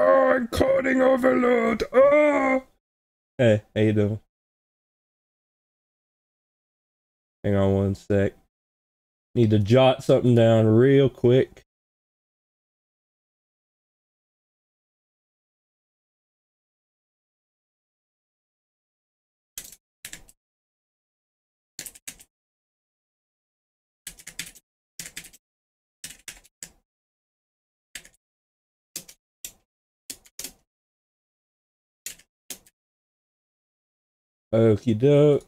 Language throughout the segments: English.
Oh, encoding overload. Oh. Hey, how you doing? Hang on one sec. Need to jot something down real quick. Oh, Okie doke.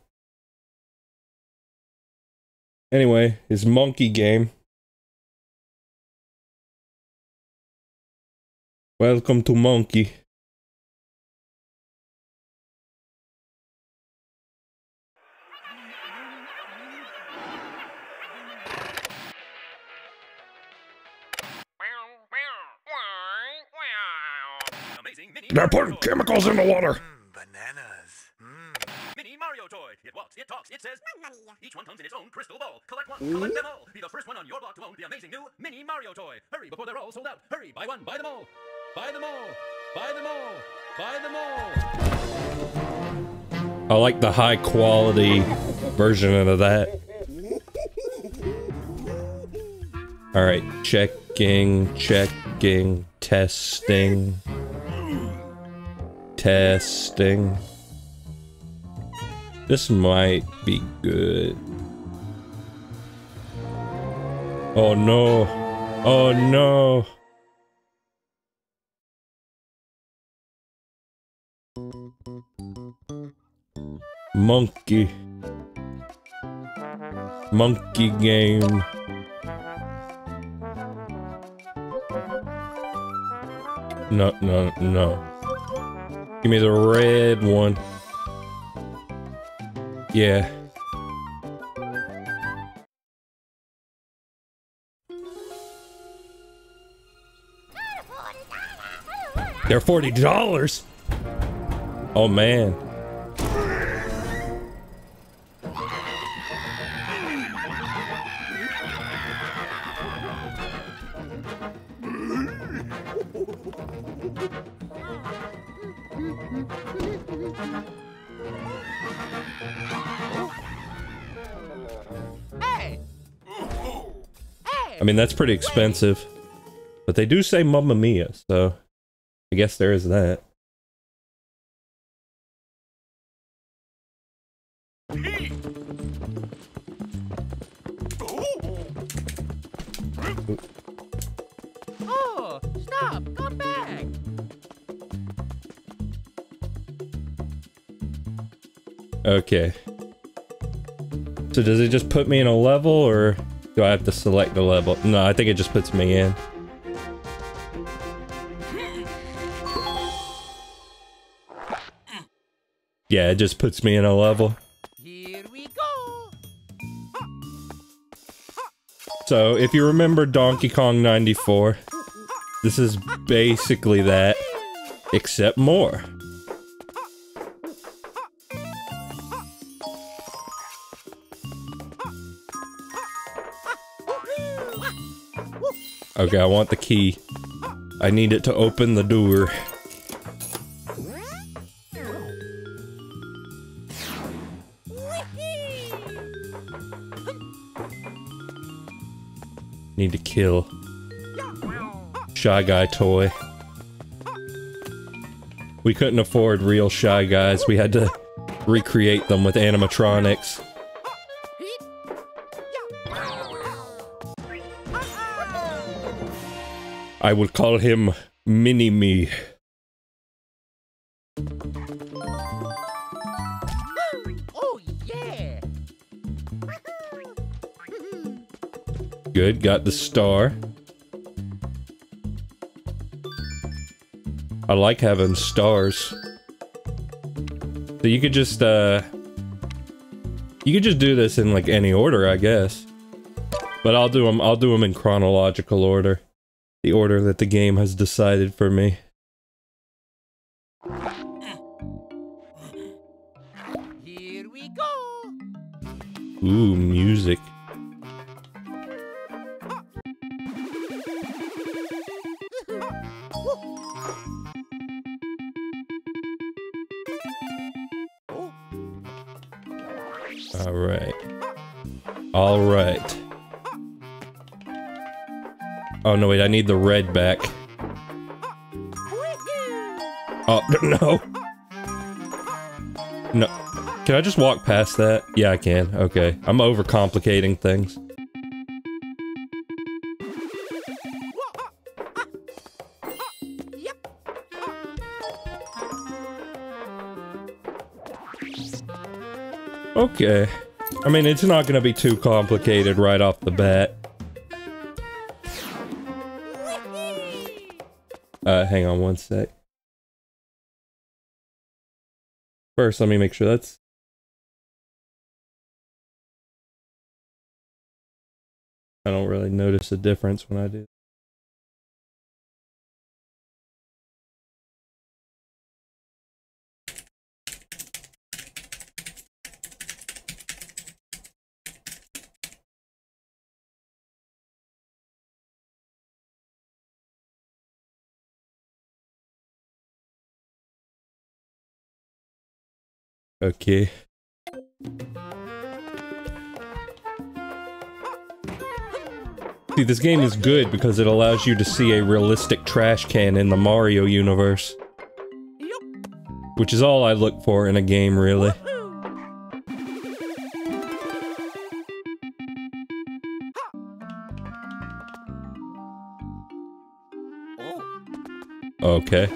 Anyway, his monkey game. Welcome to Monkey. They're putting chemicals in the water. Mm, bananas. Mm. Mini Mario toy. It it talks, it says. Each one comes in its own crystal ball. Collect one, collect them all. Be the first one on your block to own the amazing new Mini Mario toy. Hurry before they're all sold out. Hurry, buy one, buy them all. Buy them all. Buy them all. Buy them all. I like the high quality version of that. All right, checking, checking, testing, testing. This might be good. Oh no. Oh no. Monkey. Monkey game. No, no, no. Give me the red one. Yeah. They're forty dollars. Oh man. Mean, that's pretty expensive. But they do say Mamma Mia, so I guess there is that. Oh, stop! Come back! Okay. So does it just put me in a level, or do I have to select the level? No, I think it just puts me in. Yeah, it just puts me in a level. Here we go! So, if you remember Donkey Kong 94, this is basically that, except more. Okay, I want the key. I need it to open the door. Need to kill. Shy Guy toy. We couldn't afford real Shy Guys. We had to recreate them with animatronics. I will call him Mini-Me. Oh, yeah! Good, got the star. I like having stars. So you could just, uh... You could just do this in, like, any order, I guess. But I'll do them, I'll do them in chronological order. The order that the game has decided for me. Here we go! Ooh, music. Alright. Alright. Oh no, wait, I need the red back. Oh, no! No. Can I just walk past that? Yeah, I can. Okay. I'm overcomplicating things. Okay. I mean, it's not gonna be too complicated right off the bat. Uh, hang on one sec. First, let me make sure that's... I don't really notice a difference when I do. Okay. See, this game is good because it allows you to see a realistic trash can in the Mario universe. Which is all I look for in a game, really. Okay.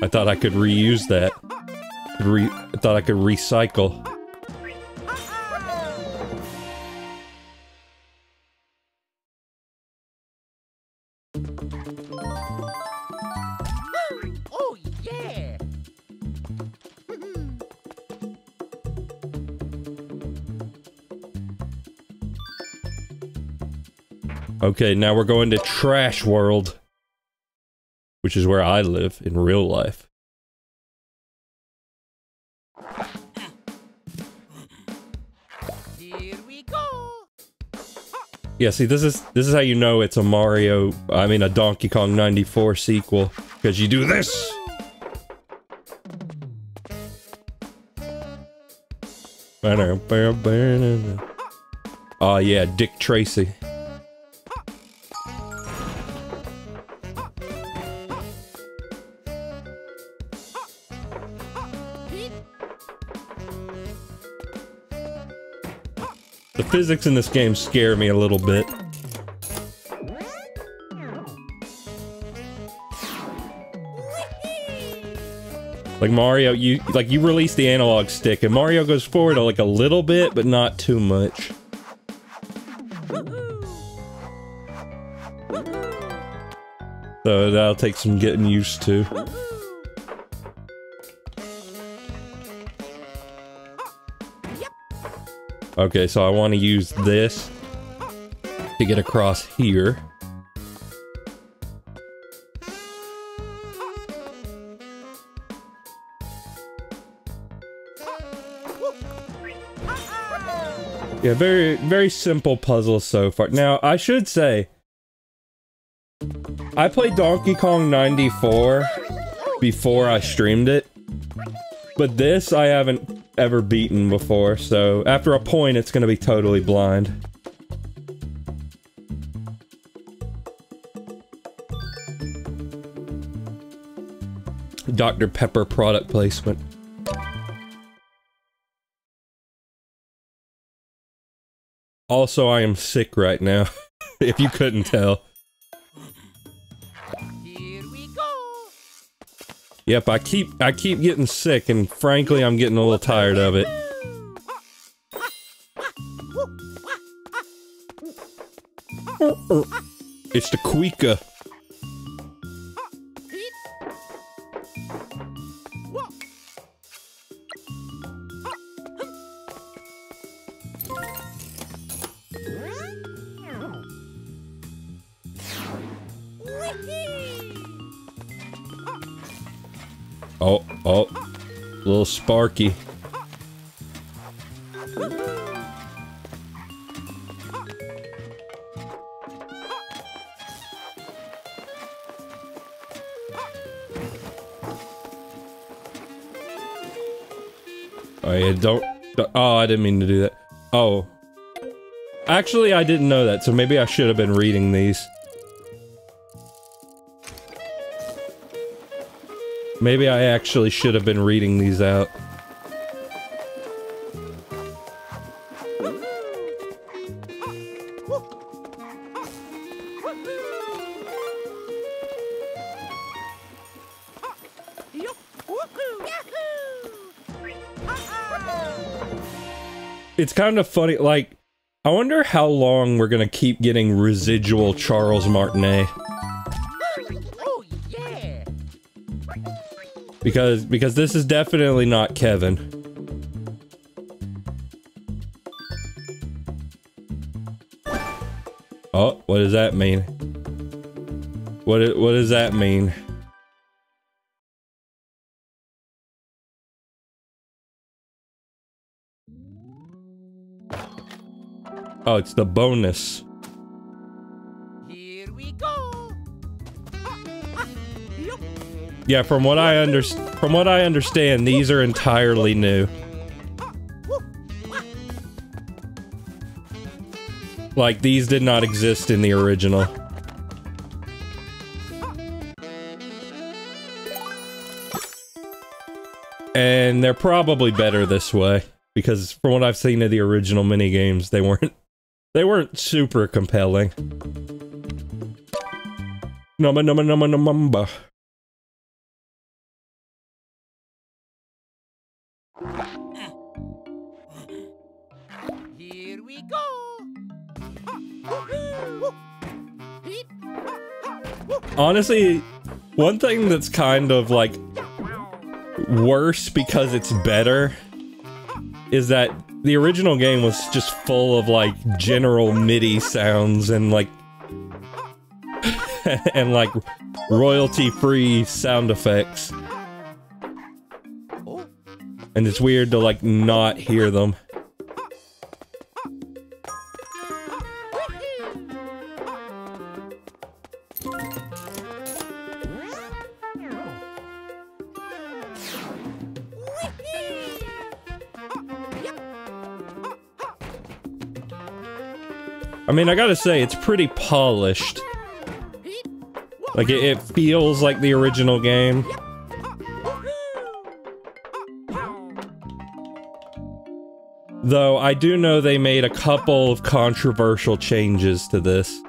I thought I could reuse that. Re I thought I could recycle. Oh yeah. Okay, now we're going to Trash World. Which is where I live in real life. Yeah, see, this is this is how you know it's a Mario, I mean a Donkey Kong 94 sequel. Because you do this! Oh yeah, Dick Tracy. Physics in this game scare me a little bit. Like Mario, you like you release the analog stick and Mario goes forward like a little bit, but not too much. So that'll take some getting used to. Okay, so I want to use this to get across here. Yeah, very, very simple puzzle so far. Now, I should say, I played Donkey Kong 94 before I streamed it, but this I haven't ever beaten before, so after a point, it's gonna be totally blind. Dr. Pepper product placement. Also, I am sick right now, if you couldn't tell. Yep, I keep I keep getting sick, and frankly, I'm getting a little tired of it. It's the cuica. Little Sparky. Oh yeah, don't, don't- Oh, I didn't mean to do that. Oh. Actually, I didn't know that, so maybe I should have been reading these. Maybe I actually should have been reading these out. It's kind of funny, like, I wonder how long we're gonna keep getting residual Charles Martinet. Because, because this is definitely not Kevin. Oh, what does that mean? What, what does that mean? Oh, it's the bonus. Yeah, from what I under from what I understand, these are entirely new. Like these did not exist in the original. And they're probably better this way because from what I've seen of the original mini games, they weren't they weren't super compelling. Numma numma numma numma. Honestly, one thing that's kind of like worse because it's better is that the original game was just full of like general MIDI sounds and like and like royalty free sound effects. And it's weird to like not hear them. Mean, I gotta say, it's pretty polished. Like, it, it feels like the original game. Though, I do know they made a couple of controversial changes to this.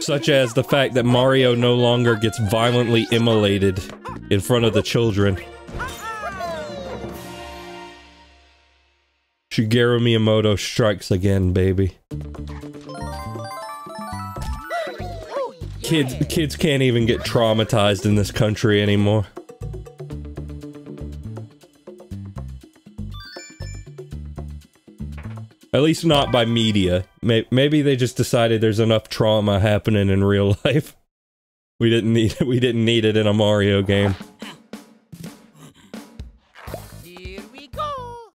Such as the fact that Mario no longer gets violently immolated in front of the children. Shigeru Miyamoto strikes again, baby. Kids kids can't even get traumatized in this country anymore. At least not by media. Maybe they just decided there's enough trauma happening in real life. We didn't need it. we didn't need it in a Mario game. Here we go.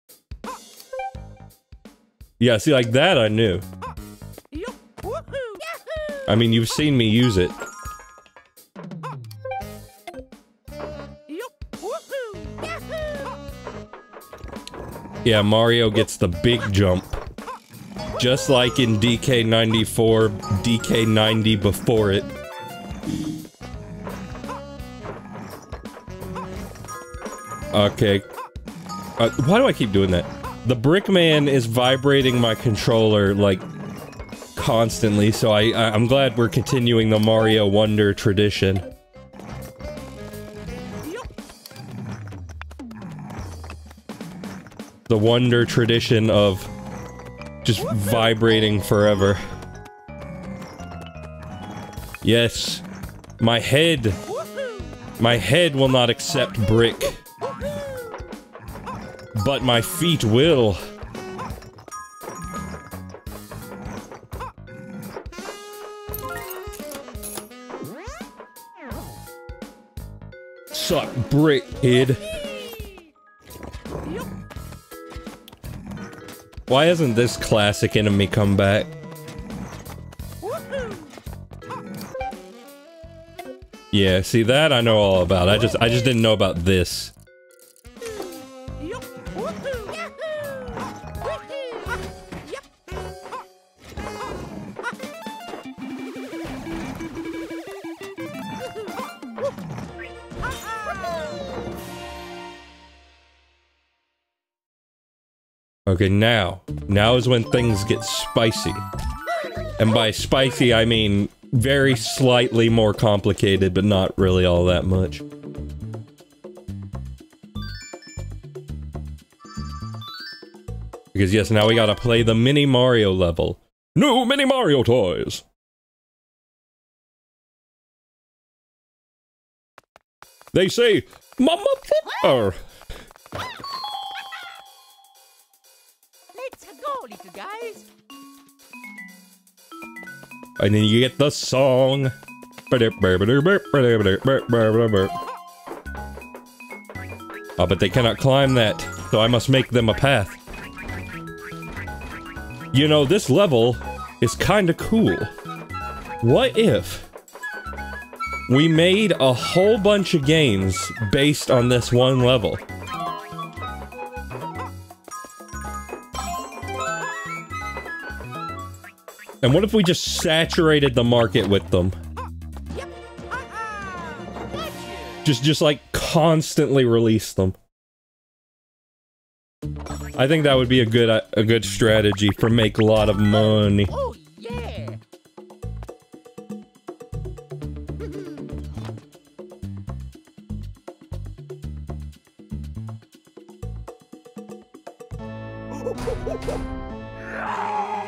Yeah, see like that I knew. Yup. Woohoo! Yahoo! I mean, you've seen me use it. Yup. Woohoo! Yahoo! Yeah, Mario gets the big jump. Just like in DK94, DK90 before it. Okay. Uh, why do I keep doing that? The Brickman is vibrating my controller, like, constantly, so I, I I'm glad we're continuing the Mario Wonder tradition. The Wonder tradition of just vibrating forever. Yes. My head. My head will not accept brick. But my feet will. Suck brick, kid. Why hasn't this classic enemy come back? Yeah, see that I know all about. I just I just didn't know about this. Okay, now. Now is when things get spicy. And by spicy, I mean very slightly more complicated, but not really all that much. Because yes, now we gotta play the Mini Mario level. New Mini Mario toys! They say, Mama Flipper! Let's go, little guys. And then you get the song. Oh, but they cannot climb that, so I must make them a path. You know, this level is kinda cool. What if we made a whole bunch of games based on this one level? And what if we just saturated the market with them? Just just like constantly release them. I think that would be a good a good strategy for make a lot of money. Oh,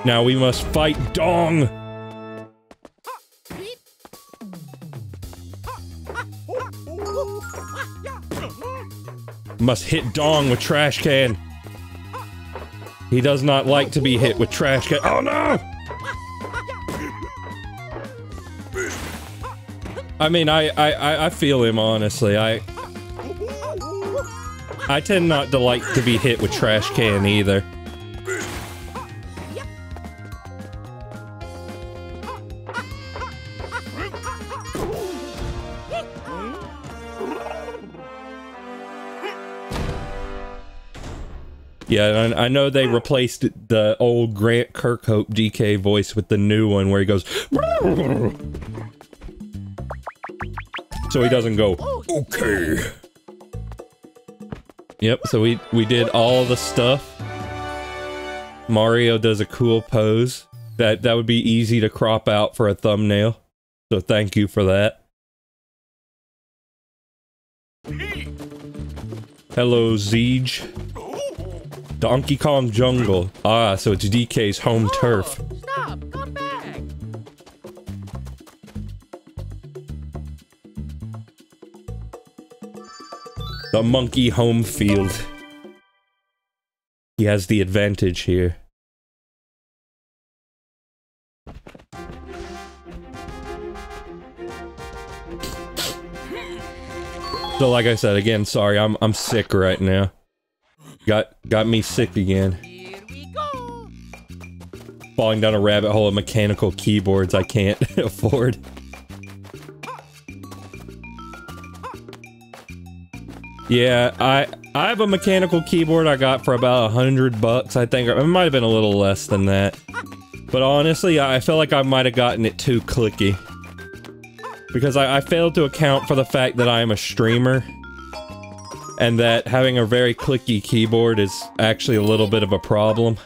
Now we must fight Dong! Must hit Dong with trash can. He does not like to be hit with trash can. Oh no! I mean, I, I, I- feel him, honestly. I, I tend not to like to be hit with trash can either. Yeah, I, I know they replaced the old Grant Kirkhope DK voice with the new one where he goes. So he doesn't go, okay. Yep, so we, we did all the stuff. Mario does a cool pose. That, that would be easy to crop out for a thumbnail. So thank you for that. Hello, Zeege. Donkey Kong Jungle. Ah, so it's DK's home turf. Oh, Stop! Come back! The monkey home field. He has the advantage here. So like I said again, sorry, I'm I'm sick right now. Got got me sick again. Falling down a rabbit hole of mechanical keyboards I can't afford. Yeah, I I have a mechanical keyboard I got for about a hundred bucks. I think it might have been a little less than that. But honestly, I feel like I might have gotten it too clicky. Because I, I failed to account for the fact that I am a streamer. And that having a very clicky keyboard is actually a little bit of a problem.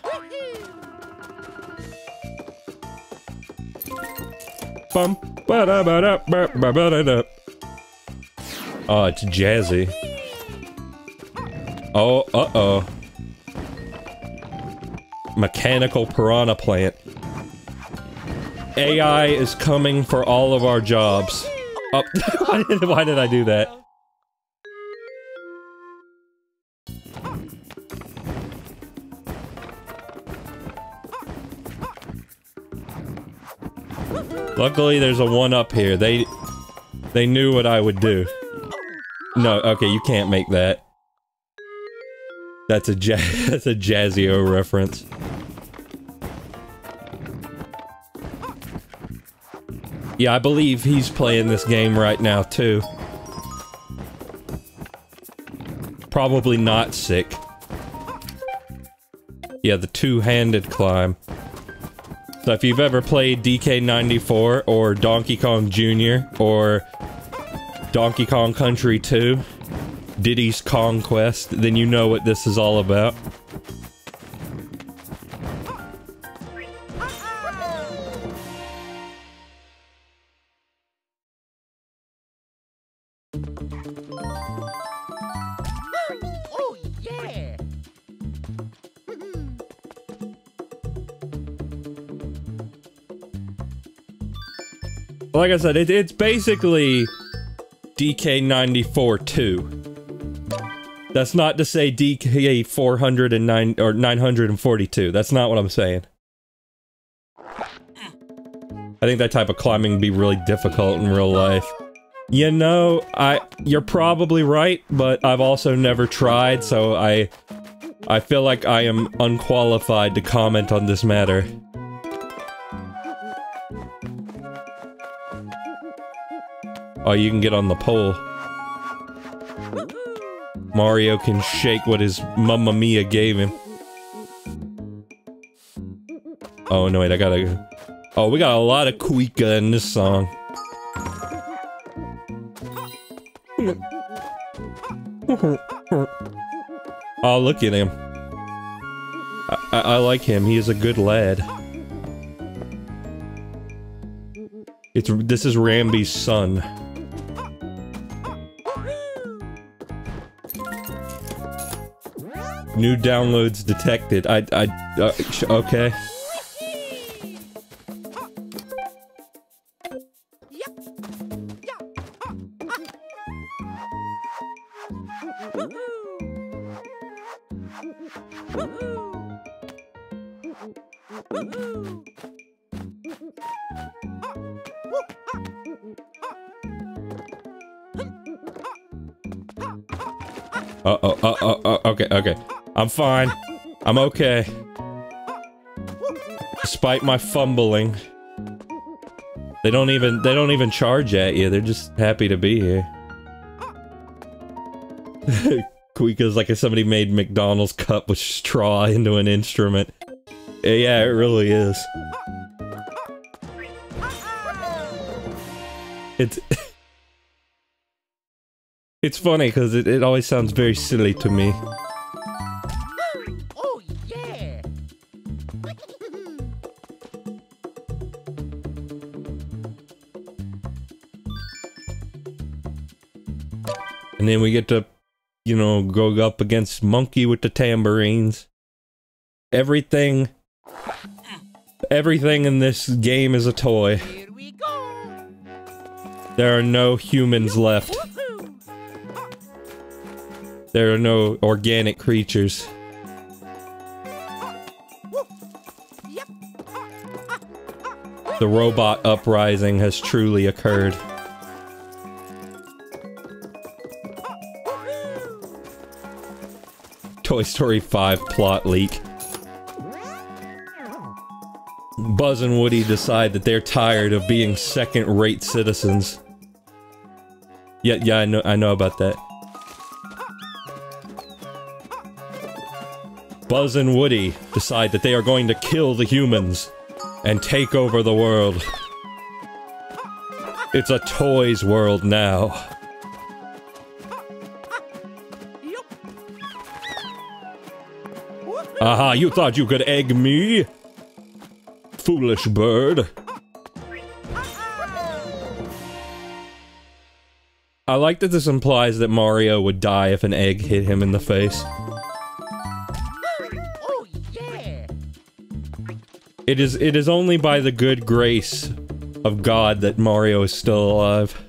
Bum, ba-da-ba-da, ba-ba-ba-da-da. Oh, it's jazzy. Oh, uh-oh. Mechanical piranha plant. AI is coming for all of our jobs. Oh, why, did, why did I do that? Luckily, there's a one up here. They they knew what I would do. No, okay, you can't make that. That's a ja that's a Jazzio reference. Yeah, I believe he's playing this game right now too. Probably not sick. Yeah, the two-handed climb. So if you've ever played DK94 or Donkey Kong Jr. or Donkey Kong Country 2, Diddy's Kong Quest, then you know what this is all about. Like I said, it, it's basically DK94 2. That's not to say DK 409 or 942. That's not what I'm saying. I think that type of climbing would be really difficult in real life. You know, I you're probably right, but I've also never tried, so I I feel like I am unqualified to comment on this matter. Oh, you can get on the pole. Mario can shake what his Mamma Mia gave him. Oh, no, wait, I gotta... Oh, we got a lot of cuica in this song. Oh, look at him. I, I, I like him. He is a good lad. It's this is Rambi's son. New downloads detected. I, I, uh, okay. Uh oh, uh, oh. uh, okay, okay. I'm fine. I'm okay. Despite my fumbling. They don't even they don't even charge at you. They're just happy to be here. cuica's like if somebody made McDonald's cup with straw into an instrument. Yeah, it really is. It's It's funny because it, it always sounds very silly to me. Then we get to, you know, go up against Monkey with the tambourines. Everything. Everything in this game is a toy. Here we go. There are no humans left. There are no organic creatures. The robot uprising has truly occurred. Toy Story 5 plot leak. Buzz and Woody decide that they're tired of being second-rate citizens. Yeah, yeah, I know, I know about that. Buzz and Woody decide that they are going to kill the humans and take over the world. It's a toys world now. Aha, you thought you could egg me? Foolish bird. I like that this implies that Mario would die if an egg hit him in the face. It is it is only by the good grace of God that Mario is still alive.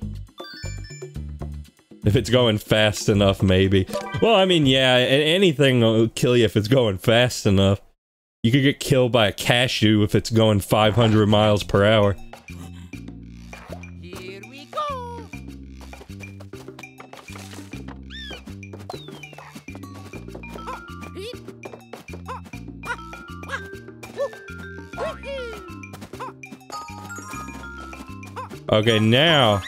If it's going fast enough, maybe. Well, I mean, yeah, anything will kill you if it's going fast enough. You could get killed by a cashew if it's going 500 miles per hour. Here we go. Okay, now,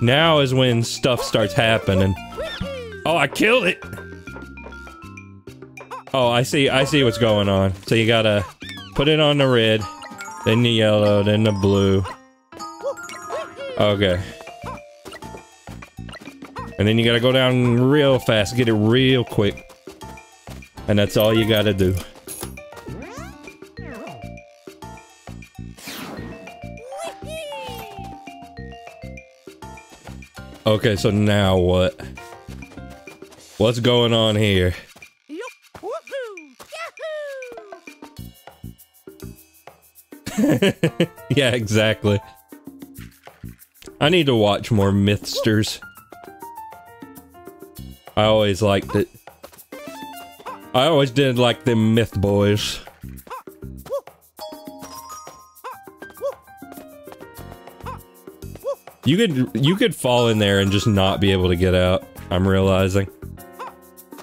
now is when stuff starts happening. Oh, I killed it! Oh, I see, I see what's going on. So you gotta put it on the red, then the yellow, then the blue. Okay. And then you gotta go down real fast, get it real quick. And that's all you gotta do. Okay, so now what? What's going on here? Yeah, exactly. I need to watch more Mythsters. I always liked it. I always did like them Myth Boys. You could you could fall in there and just not be able to get out. I'm realizing.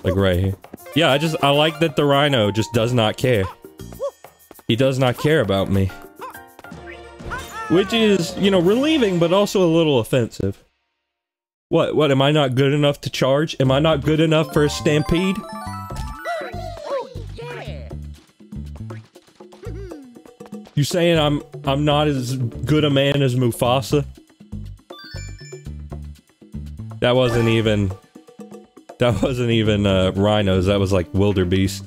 Like right here. Yeah, I just I like that the rhino just does not care. He does not care about me. Which is, you know, relieving but also a little offensive. What, what, am I not good enough to charge? Am I not good enough for a stampede? You saying I'm I'm not as good a man as Mufasa? That wasn't even that wasn't even uh, rhinos. That was like wildebeest.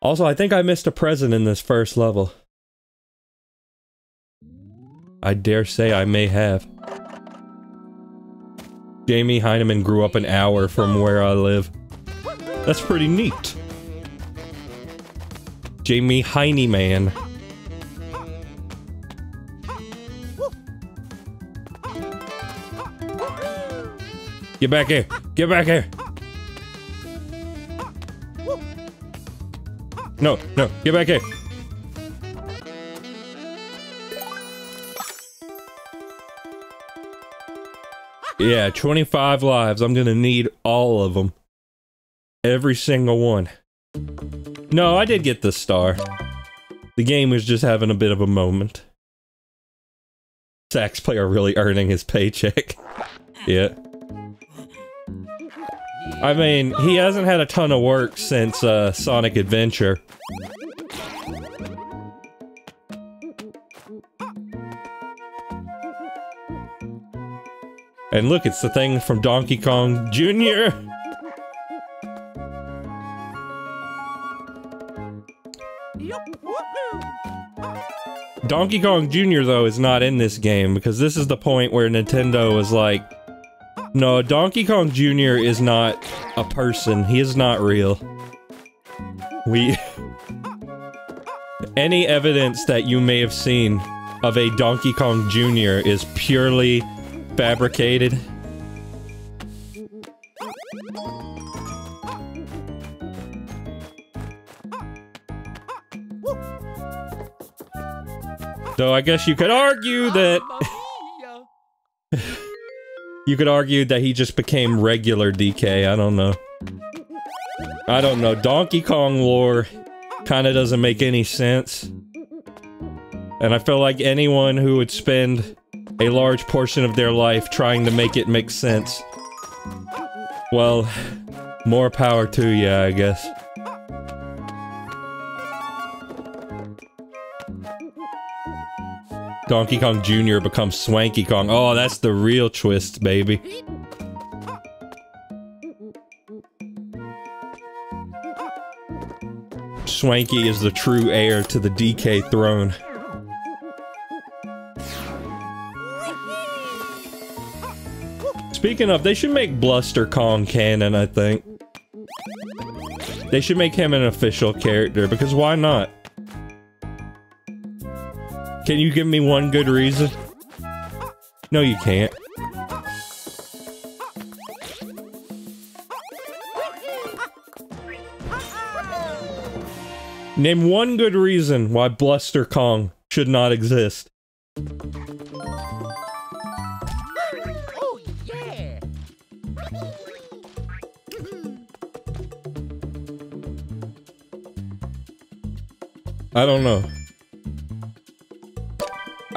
Also, I think I missed a present in this first level. I dare say I may have. Jamie Hyneman grew up an hour from where I live. That's pretty neat. Jamie Hyneman. Get back here. Get back here. No, no, get back here. Yeah, 25 lives. I'm gonna need all of them. Every single one. No, I did get the star. The game was just having a bit of a moment. Sax player really earning his paycheck. yeah. I mean, he hasn't had a ton of work since uh, Sonic Adventure. And look, it's the thing from Donkey Kong Jr. Donkey Kong Jr. though is not in this game because this is the point where Nintendo was like, no, Donkey Kong Jr. is not a person. He is not real. We... Any evidence that you may have seen of a Donkey Kong Jr. is purely fabricated. Though I guess you could argue that. you could argue that he just became regular DK. I don't know. I don't know. Donkey Kong lore kind of doesn't make any sense. And I feel like anyone who would spend a large portion of their life trying to make it make sense, well, more power to you, I guess. Donkey Kong Jr. becomes Swanky Kong. Oh, that's the real twist, baby. Swanky is the true heir to the DK throne. Speaking of, they should make Bluster Kong canon, I think. They should make him an official character, because why not? Can you give me one good reason? No, you can't. Name one good reason why Bluster Kong should not exist. I don't know.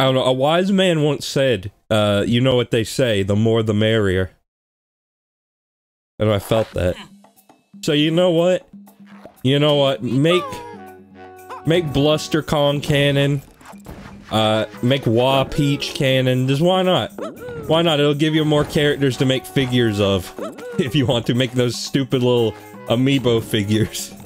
I don't know. A wise man once said, uh, you know what they say, the more the merrier. And I felt that. So you know what? You know what? Make make Bluster Kong canon. Uh, make Wah Peach canon. Just why not? Why not? It'll give you more characters to make figures of. If you want to make those stupid little amiibo figures.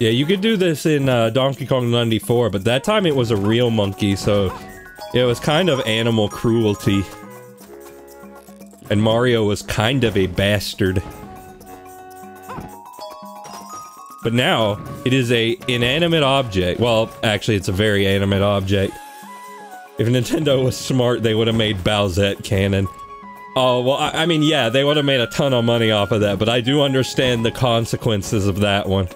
Yeah, you could do this in uh, Donkey Kong 94, but that time it was a real monkey, so it was kind of animal cruelty. And Mario was kind of a bastard. But now, it is a inanimate object. Well, actually, it's a very animate object. If Nintendo was smart, they would have made Bowsette canon. Oh, well, I, I mean, yeah, they would have made a ton of money off of that, but I do understand the consequences of that one.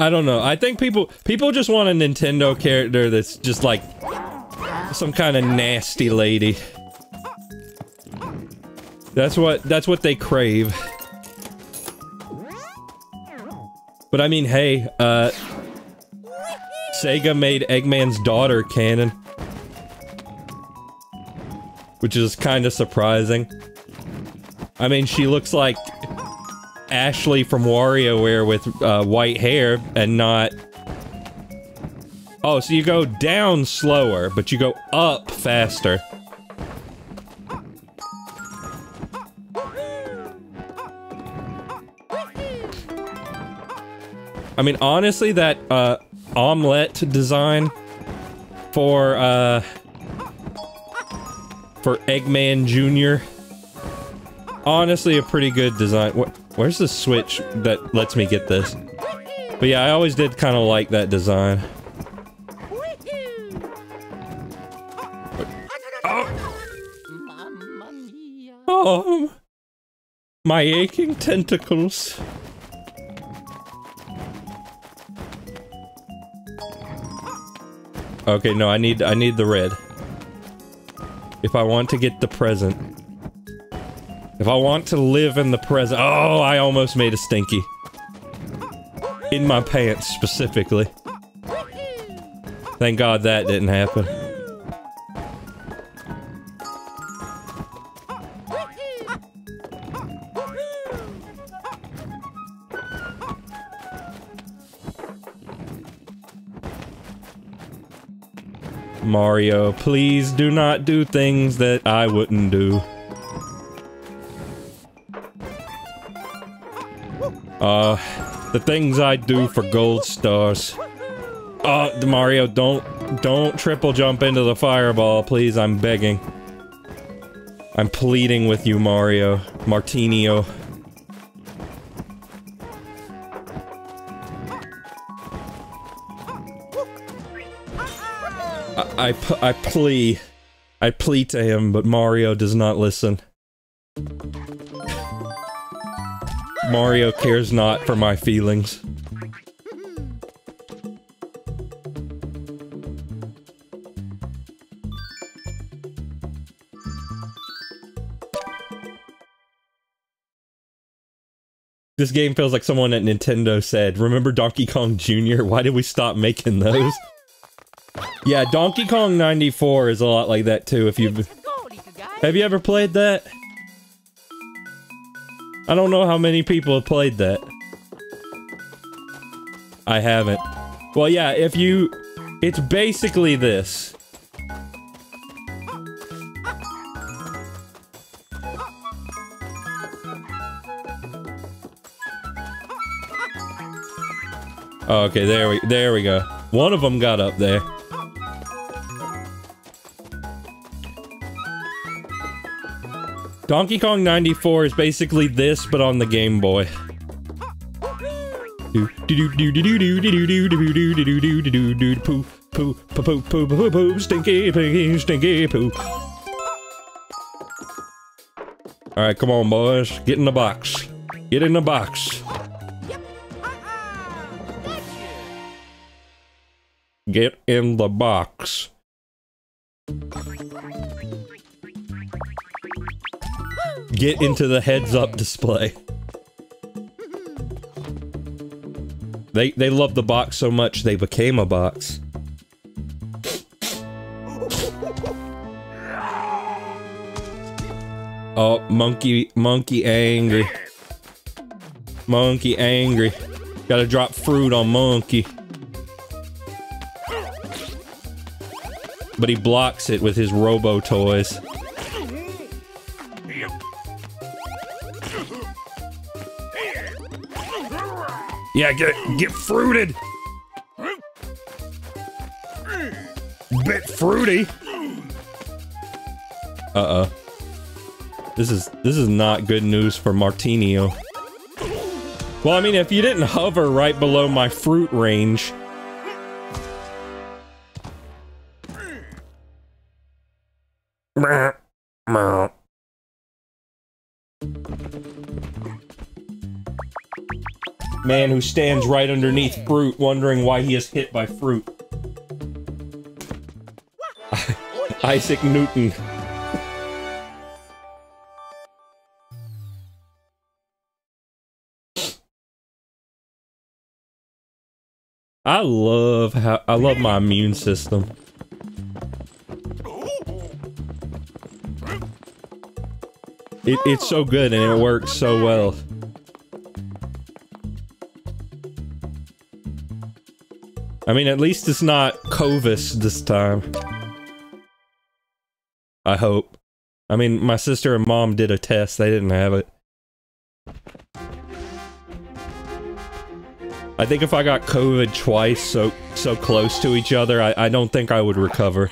I don't know. I think people people just want a Nintendo character that's just like some kind of nasty lady. That's what that's what they crave. But I mean, hey, uh Sega made Eggman's daughter canon. Which is kind of surprising. I mean, she looks like Ashley from WarioWare with uh, white hair and not... Oh, so you go down slower, but you go up faster. I mean, honestly, that uh, omelette design for uh, for Eggman Jr. Honestly, a pretty good design. Wh Where's the switch that lets me get this? But yeah, I always did kind of like that design. Oh. My aching tentacles. Okay, no, I need I need the red. If I want to get the present. If I want to live in the present. Oh, I almost made a stinky. In my pants specifically. Thank God that didn't happen. Mario, please do not do things that I wouldn't do. Uh, the things I do for gold stars. Uh, Mario, don't, don't triple jump into the fireball, please, I'm begging. I'm pleading with you, Mario. Martinio. I plea. I plead to him, but Mario does not listen. Mario cares not for my feelings. This game feels like someone at Nintendo said, remember Donkey Kong Jr.? Why did we stop making those? Yeah, Donkey Kong 94 is a lot like that too, if you've... Go, little guy. Have you ever played that? I don't know how many people have played that. I haven't. Well, yeah, if you... It's basically this. Oh, okay, there we there we go. One of them got up there. Donkey Kong 94 is basically this, but on the Game Boy. Alright, come on, boys. Get in the box. Get in the box. Get in the box. Get into the heads up display. They they love the box so much they became a box. Oh, monkey monkey angry. Monkey angry. Gotta drop fruit on monkey. But he blocks it with his robo toys. Yeah, get get fruited. Bit fruity. Uh oh. This is this is not good news for Martinio. Well, I mean, if you didn't hover right below my fruit range. Man who stands right underneath fruit wondering why he is hit by fruit. Isaac Newton. I love how I love my immune system. It, it's so good and it works so well. I mean, at least it's not Covis this time. I hope. I mean, my sister and mom did a test. They didn't have it. I think if I got COVID twice so so close to each other, I, I don't think I would recover.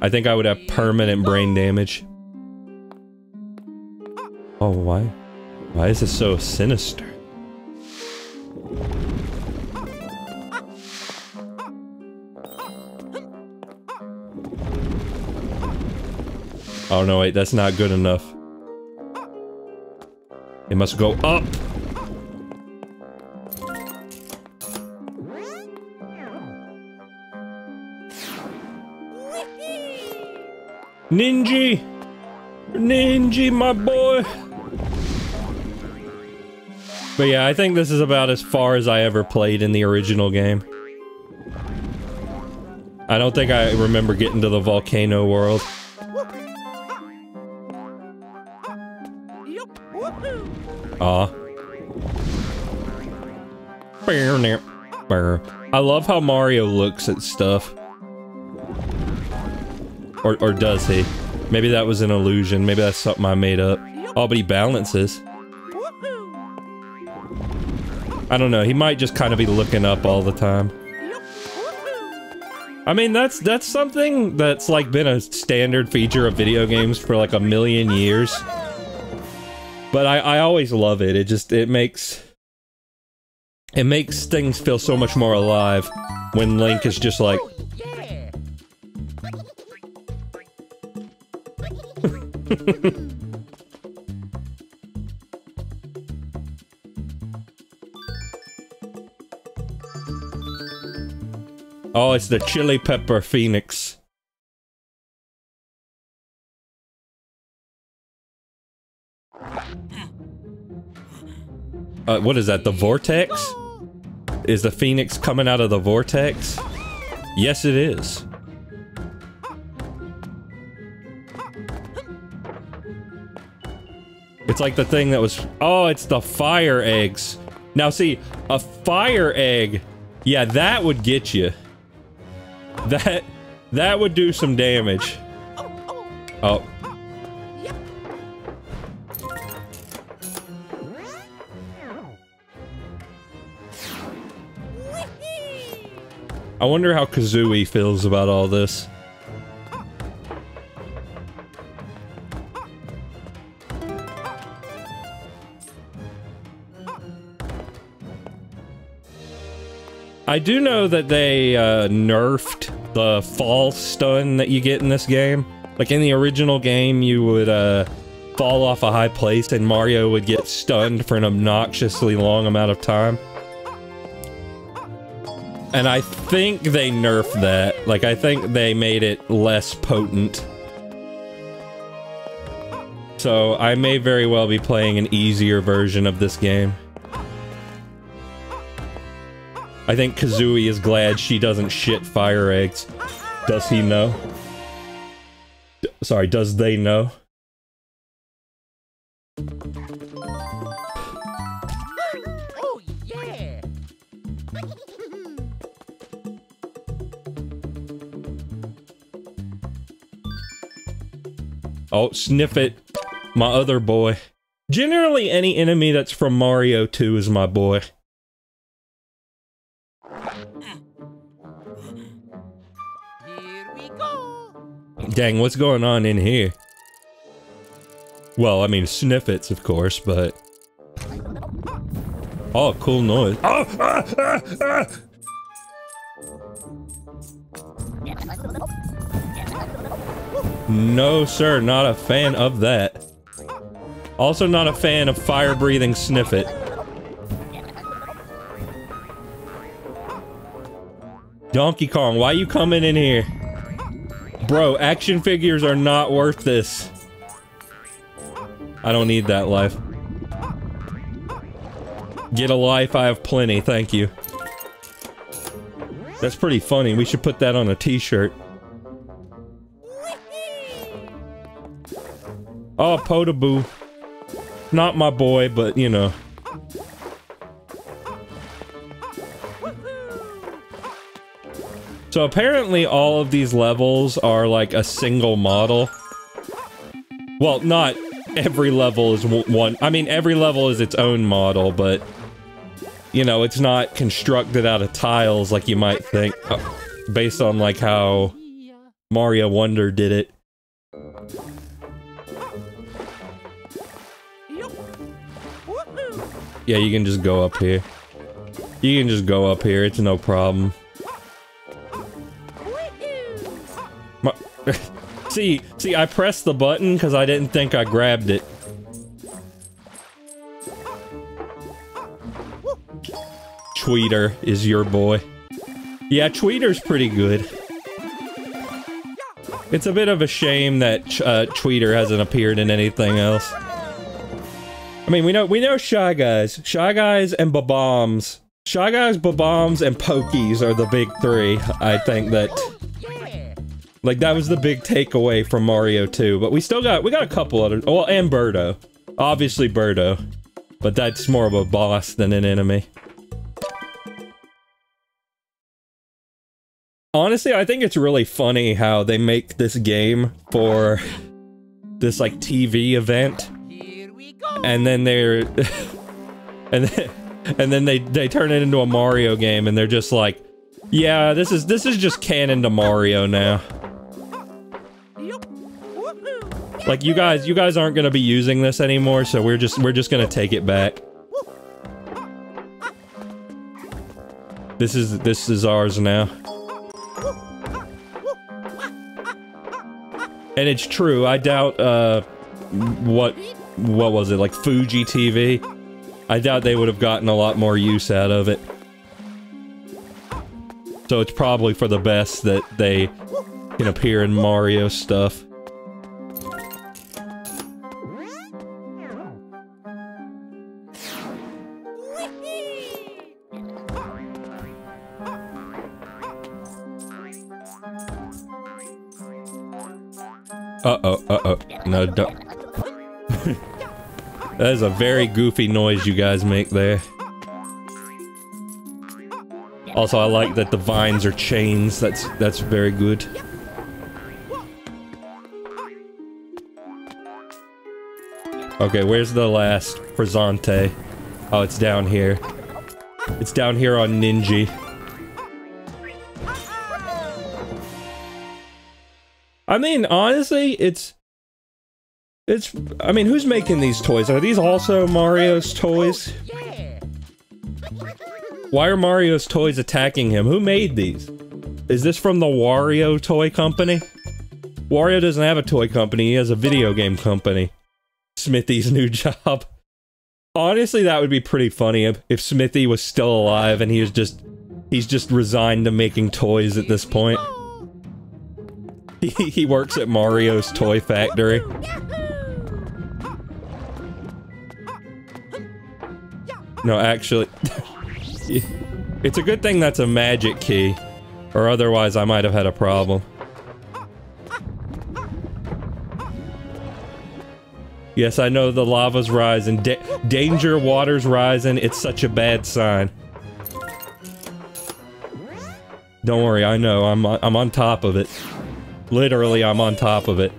I think I would have permanent brain damage. Oh, why? Why is it so sinister? Oh no, wait, that's not good enough. It must go up. Ninji! Ninji, my boy! But yeah, I think this is about as far as I ever played in the original game. I don't think I remember getting to the volcano world. Aw. I love how Mario looks at stuff. Or, or does he? Maybe that was an illusion. Maybe that's something I made up. Oh, but he balances. I don't know. He might just kind of be looking up all the time. I mean, that's that's something that's like been a standard feature of video games for like a million years. But I, I always love it. It just it makes it makes things feel so much more alive when Link is just like oh, Oh. It's the chili pepper phoenix. Uh, what is that? The vortex? Is the phoenix coming out of the vortex? Yes, it is. It's like the thing that was. Oh, it's the fire eggs. Now, see, a fire egg. Yeah, that would get you. That that would do some damage. Oh! I wonder how Kazooie feels about all this. I do know that they uh, nerfed the fall stun that you get in this game. Like in the original game, you would uh, fall off a high place and Mario would get stunned for an obnoxiously long amount of time. And I think they nerfed that. Like, I think they made it less potent. So, I may very well be playing an easier version of this game. I think Kazooie is glad she doesn't shit fire eggs. Does he know? D- sorry, does they know? Oh yeah. Oh, Snifit. My other boy. Generally, any enemy that's from Mario 2 is my boy. Dang, what's going on in here? Well, I mean, Snifits, of course, but... Oh, cool noise. Oh! Ah, ah, ah! No, sir, not a fan of that. Also not a fan of fire-breathing Snifit. Donkey Kong, why are you coming in here? Bro, action figures are not worth this. I don't need that life. Get a life, I have plenty, thank you. That's pretty funny, we should put that on a t-shirt. Oh, Podoboo. Not my boy, but you know. So apparently all of these levels are like a single model. Well, not every level is one. I mean, every level is its own model, but you know, it's not constructed out of tiles like you might think, uh, based on like how Mario Wonder did it. Yeah, you can just go up here. You can just go up here, it's no problem. See, see, I pressed the button because I didn't think I grabbed it. Tweeter is your boy. Yeah, Tweeter's pretty good. It's a bit of a shame that uh, Tweeter hasn't appeared in anything else. I mean, we know we know Shy Guys, Shy Guys, and Bob-ombs. Shy Guys, Bob-ombs, and Pokies are the big three. I think that. Like that was the big takeaway from Mario 2. But we still got we got a couple other. Well, and Birdo, obviously Birdo, but that's more of a boss than an enemy. Honestly, I think it's really funny how they make this game for this like TV event and then they're and then, and then they they turn it into a Mario game and they're just like yeah this is this is just canon to Mario now like you guys you guys aren't to be using this anymore so we're just we're just to take it back. This is this is ours now. And it's true I doubt uh what what was it like Fuji TV I doubt they would have gotten a lot more use out of it. So it's probably for the best that they can appear in Mario stuff Uh-oh, uh-oh. No, don't. that is a very goofy noise you guys make there. Also, I like that the vines are chains. That's that's very good. Okay, where's the last Presente? Oh, it's down here. It's down here on Ninja. I mean, honestly, it's it's I mean, who's making these toys? Are these also Mario's toys? Why are Mario's toys attacking him? Who made these? Is this from the Wario toy company? Wario doesn't have a toy company, he has a video game company. Smithy's new job. Honestly, that would be pretty funny if, if Smithy was still alive and he was just he's just resigned to making toys at this point. He, he works at Mario's toy factory. No, actually, it's a good thing that's a magic key, or otherwise I might have had a problem. Yes, I know the lava's rising. Da danger, water's rising. It's such a bad sign. Don't worry, I know. I'm I'm on top of it. Literally, I'm on top of it.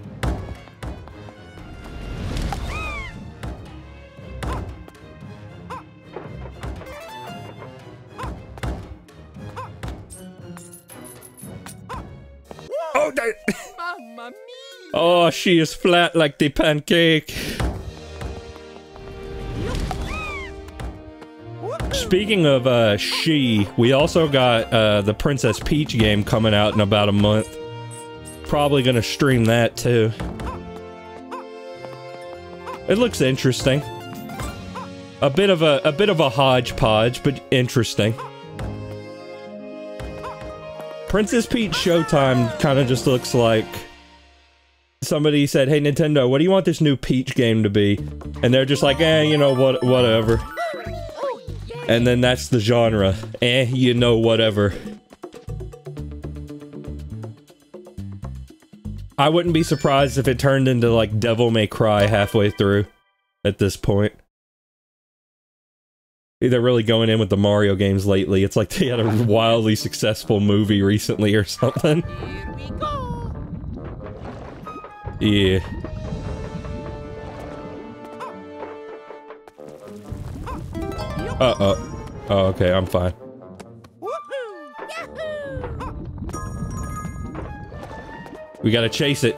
Oh, that. Mamma mia. Oh, she is flat like the pancake. Speaking of uh, she, we also got uh, the Princess Peach game coming out in about a month. Probably gonna stream that too. It looks interesting. A bit of a a bit of a hodgepodge, but interesting. Princess Peach Showtime kind of just looks like somebody said, "Hey Nintendo, what do you want this new Peach game to be?" And they're just like, "Eh, you know what, whatever." And then that's the genre. Eh, you know, whatever. I wouldn't be surprised if it turned into like Devil May Cry halfway through at this point. They're really going in with the Mario games lately. It's like they had a wildly successful movie recently or something. Yeah. Uh oh. Oh, okay, I'm fine. We gotta chase it.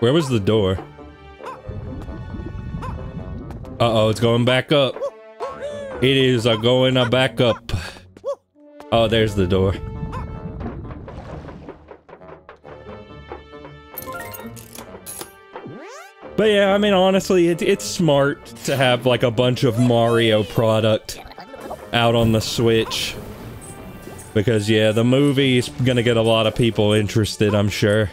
Where was the door? Uh-oh, it's going back up. It is uh, going uh, back up. Oh, there's the door. But yeah, I mean, honestly, it, it's smart to have like a bunch of Mario product out on the Switch. Because yeah, the movie's gonna get a lot of people interested, I'm sure.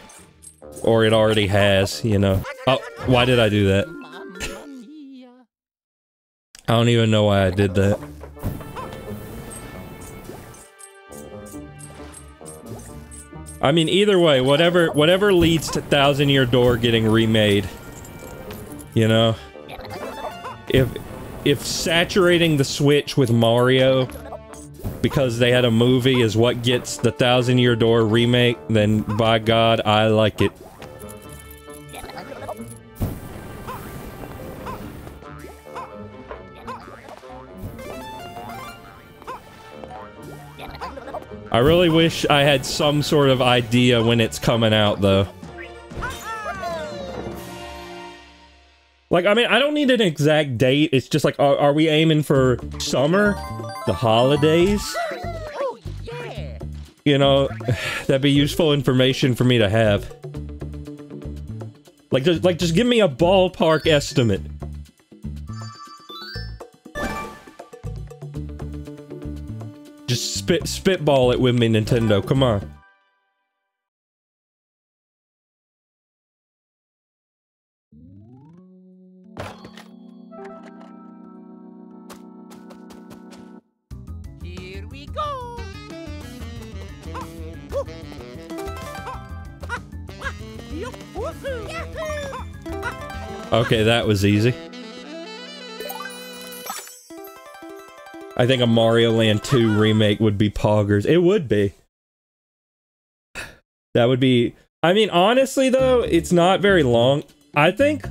Or it already has, you know. Oh, why did I do that? I don't even know why I did that. I mean, either way, whatever whatever leads to Thousand Year Door getting remade, you know, if if saturating the Switch with Mario because they had a movie is what gets the Thousand Year Door remake, then by God, I like it. I really wish I had some sort of idea when it's coming out, though. Like, I mean, I don't need an exact date. It's just like, are, are we aiming for summer? The holidays? You know, that'd be useful information for me to have. Like, just, like, just give me a ballpark estimate. Spit spitball it with me, Nintendo. Come on. Here we go. Okay, that was easy. I think a Mario Land 2 remake would be poggers. It would be. That would be... I mean, honestly, though, it's not very long. I think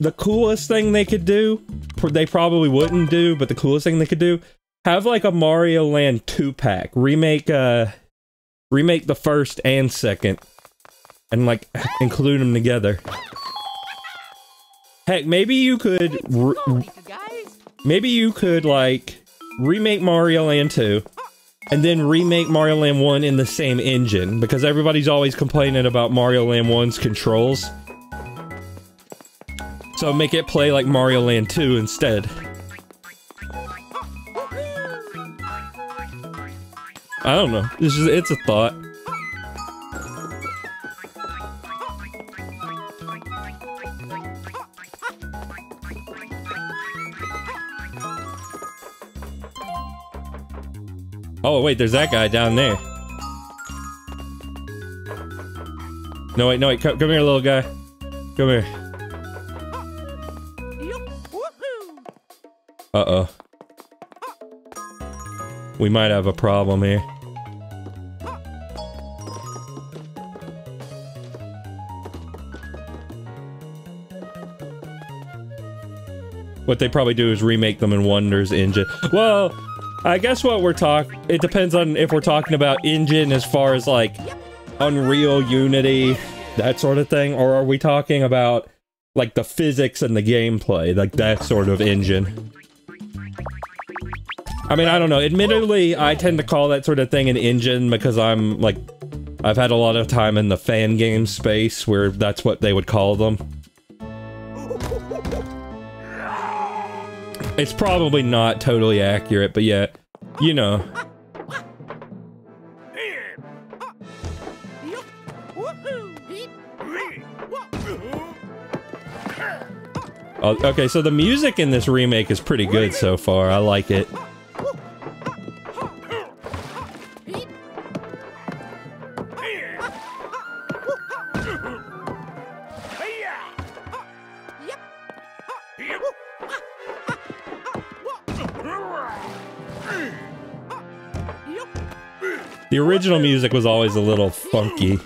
the coolest thing they could do, they probably wouldn't do, but the coolest thing they could do, have like a Mario Land 2-pack. Remake, uh... Remake the first and second. And, like, include them together. Heck, maybe you could... r- Go, guys. Maybe you could, like, remake Mario Land 2, and then remake Mario Land 1 in the same engine, because everybody's always complaining about Mario Land 1's controls. So make it play like Mario Land 2 instead. I don't know. This is it's a thought. Oh wait, there's that guy down there. No wait, no wait, come, come here, little guy. Come here. Uh oh. We might have a problem here. What they probably do is remake them in Wonder's engine. Well, I guess what we're talk it depends on if we're talking about engine as far as like Unreal Unity, that sort of thing, or are we talking about like the physics and the gameplay, like that sort of engine? I mean, I don't know. Admittedly, I tend to call that sort of thing an engine because I'm like, I've had a lot of time in the fan game space where that's what they would call them. It's probably not totally accurate, but yeah, you know. Oh, okay, so the music in this remake is pretty good so far. I like it. The original music was always a little funky.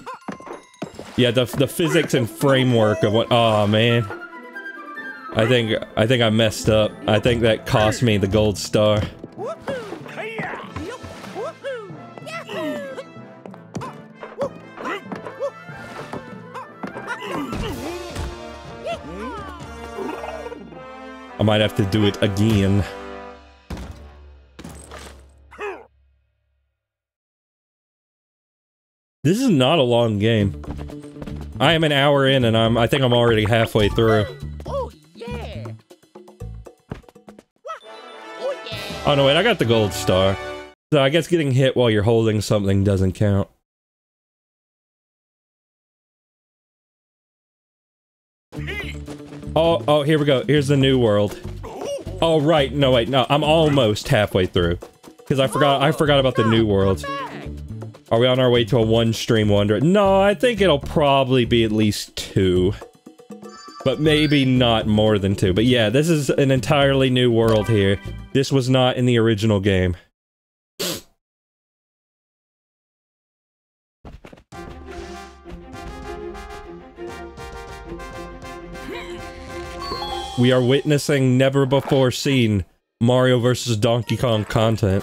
Yeah, the, the physics and framework of what- oh man. I think- I think I messed up. I think that cost me the gold star. I might have to do it again. This is not a long game. I am an hour in and I'm I think I'm already halfway through. Oh, yeah. Oh, yeah. Oh no, wait, I got the gold star. So I guess getting hit while you're holding something doesn't count. Oh, oh, here we go. Here's the new world. Oh, right. No, wait, no. I'm almost halfway through. Because I forgot, I forgot about the new world. Are we on our way to a one stream wonder? No, I think it'll probably be at least two. But maybe not more than two. But yeah, this is an entirely new world here. This was not in the original game. We are witnessing never before seen Mario vs. Donkey Kong content.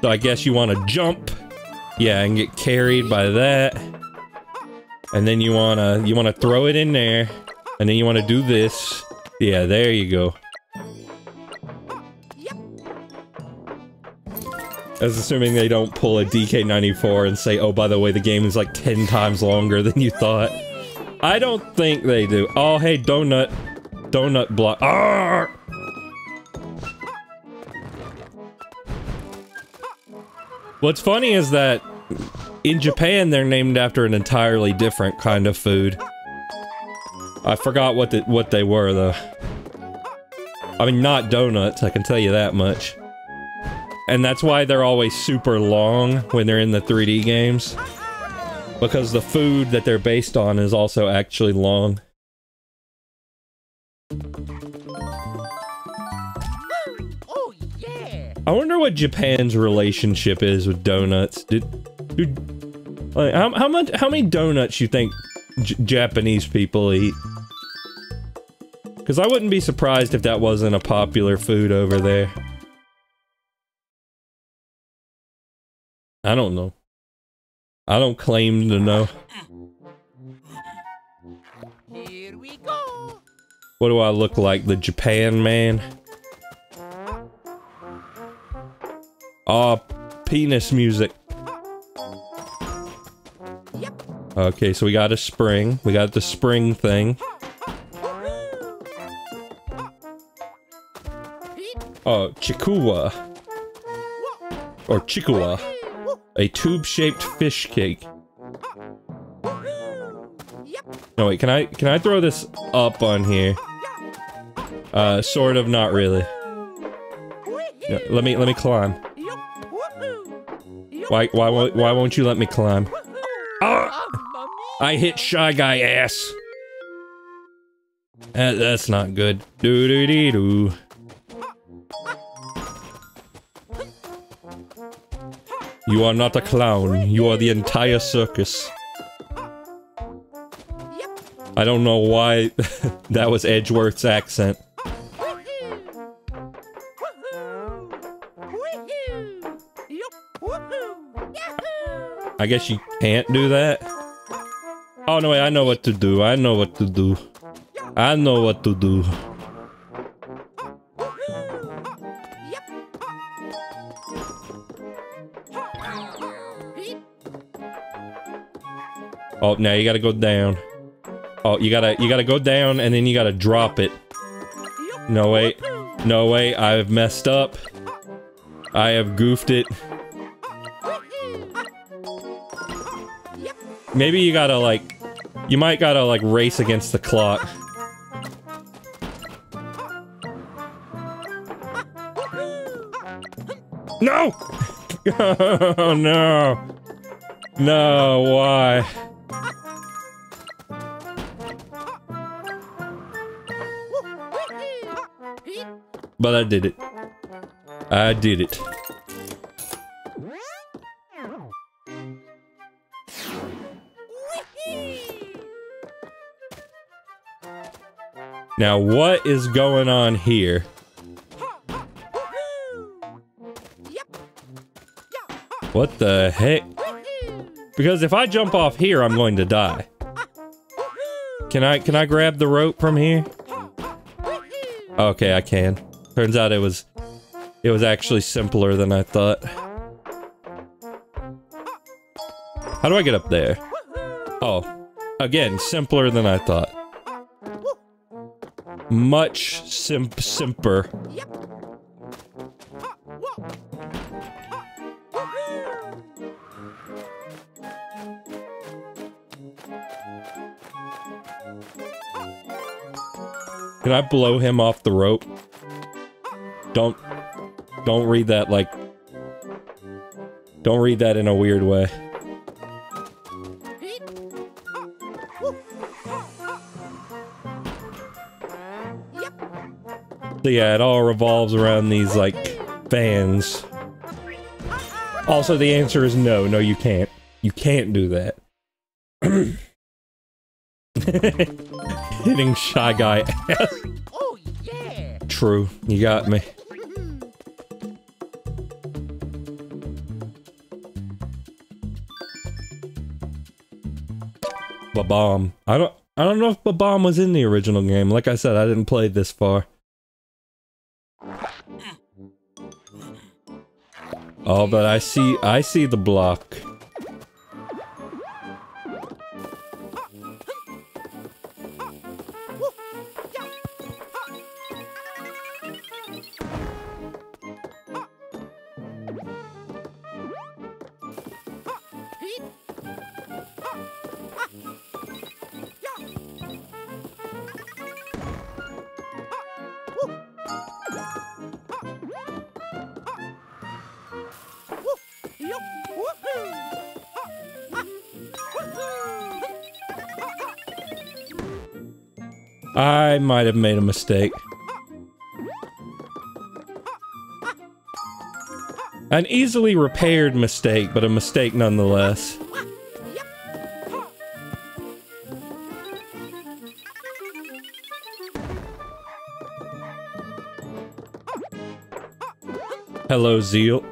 So I guess you want to jump, yeah, and get carried by that, and then you wanna you wanna throw it in there, and then you want to do this. Yeah, there you go. I was assuming they don't pull a DK94 and say, oh, by the way, the game is like 10 times longer than you thought. I don't think they do. Oh, hey, donut. Donut block. Arr! What's funny is that in Japan, they're named after an entirely different kind of food. I forgot what the, what they were, though. I mean, not donuts, I can tell you that much. And that's why they're always super long when they're in the 3D games. Because the food that they're based on is also actually long. I wonder what Japan's relationship is with donuts. Did, like, how, how much, how many donuts you think J Japanese people eat? Because I wouldn't be surprised if that wasn't a popular food over there. I don't know. I don't claim to know. Here we go. What do I look like? The Japan man? Ah, penis music. Okay, so we got a spring. We got the spring thing. Oh, chikuwa. Or chikuwa. A tube-shaped fish cake. No, wait, can I, can I throw this up on here? Uh, sort of, not really. Let me, let me climb. Why, why, won't- why won't you let me climb? Mamma I hit Shy Guy ass. Uh, that's not good. Doo doo dee doo. You are not a clown. You are the entire circus. I don't know why that was Edgeworth's accent. I guess you can't do that. Oh no, wait, I know what to do. I know what to do. I know what to do. Oh, now you gotta go down. Oh, you gotta, you gotta go down and then you gotta drop it. No, wait. No, wait. I've messed up. I have goofed it. Maybe you gotta, like... You might gotta, like, race against the clock. No! oh, no. No, why? But I did it. I did it. Now, what is going on here? What the heck? Because if I jump off here, I'm going to die. Can I can I grab the rope from here? Okay, I can. Turns out it was it was actually simpler than I thought. How do I get up there? Oh, again, simpler than I thought. Much simp simper. Can I blow him off the rope? Don't don't read that like Don't read that in a weird way. Yeah, it all revolves around these like fans. Also, the answer is no. No, you can't. You can't do that. Hitting shy guy. Oh, yeah. True. You got me. Babam. I don't I don't know if Babam was in the original game. Like I said, I didn't play this far. Oh, but I see I see the block. Have made a mistake. An easily repaired mistake, but a mistake nonetheless. Hello, Zeal.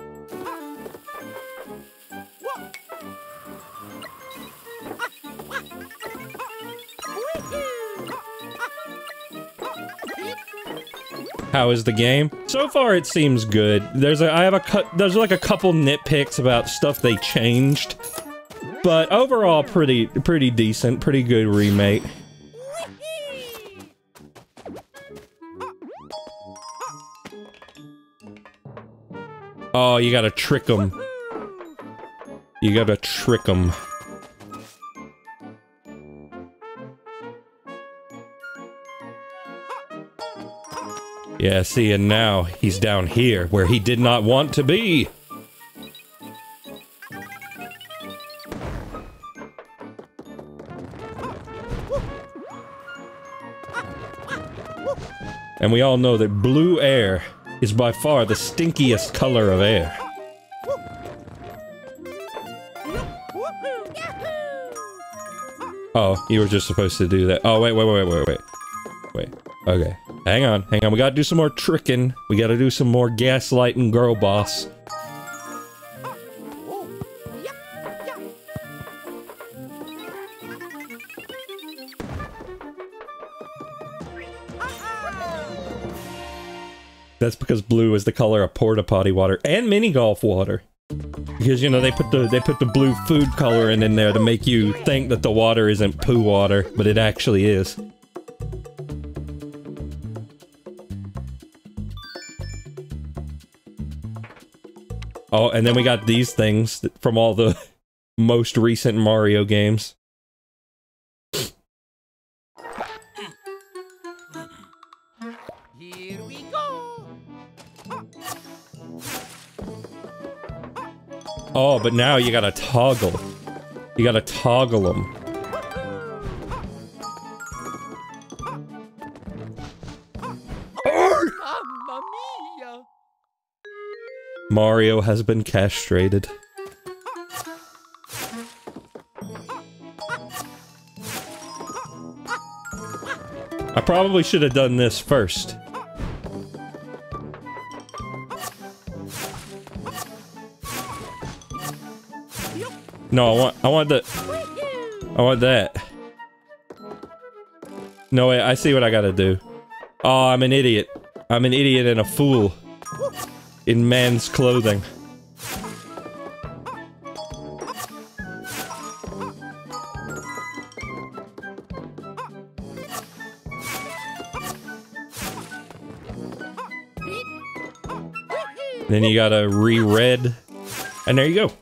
How is the game? So far, it seems good. There's a I have a cut. There's like a couple nitpicks about stuff they changed, but overall, pretty pretty decent. Pretty good remake. Oh, you gotta trick them. You gotta trick them. Yeah, see, and now he's down here where he did not want to be. And we all know that blue air is by far the stinkiest color of air. Oh, you were just supposed to do that. Oh, wait, wait, wait, wait, wait, wait. Okay. Hang on, hang on. We gotta do some more tricking. We gotta do some more gaslighting girl boss. That's because blue is the color of porta potty water and mini golf water. Because you know they put the they put the blue food coloring in there to make you think that the water isn't poo water, but it actually is. Oh, and then we got these things from all the most recent Mario games. Here we go. Oh, but now you gotta toggle. You gotta toggle them. Mario has been castrated. I probably should have done this first. No, I want I want the I want that. No wait, I see what I gotta do. Oh, I'm an idiot. I'm an idiot and a fool. In man's clothing. Then you gotta re-red. And there you go.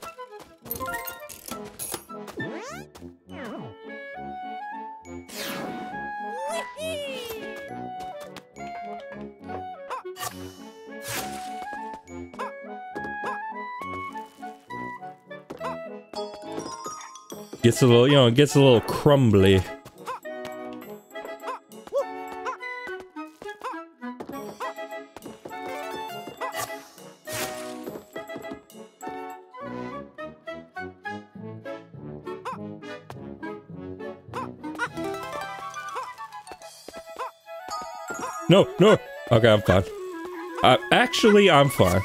Gets a little, you know, it gets a little crumbly. No, no. Okay, I'm fine. Uh, actually, I'm fine.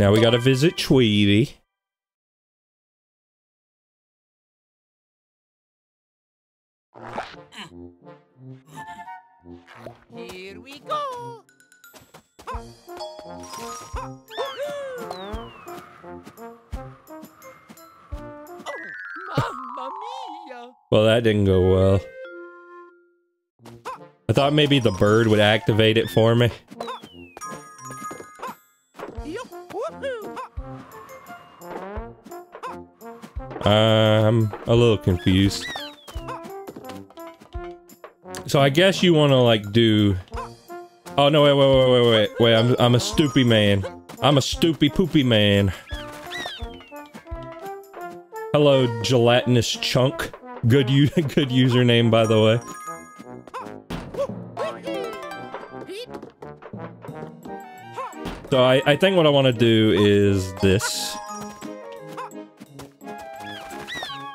Now we gotta visit Tweety. Here we go. Oh, mamma mia. Well, that didn't go well. I thought maybe the bird would activate it for me. I'm a little confused. So I guess you want to like do. Oh no! Wait! Wait! Wait! Wait! Wait! Wait! I'm I'm a stoopy man. I'm a stoopy poopy man. Hello, gelatinous chunk. Good good username, by the way. So I I think what I want to do is this.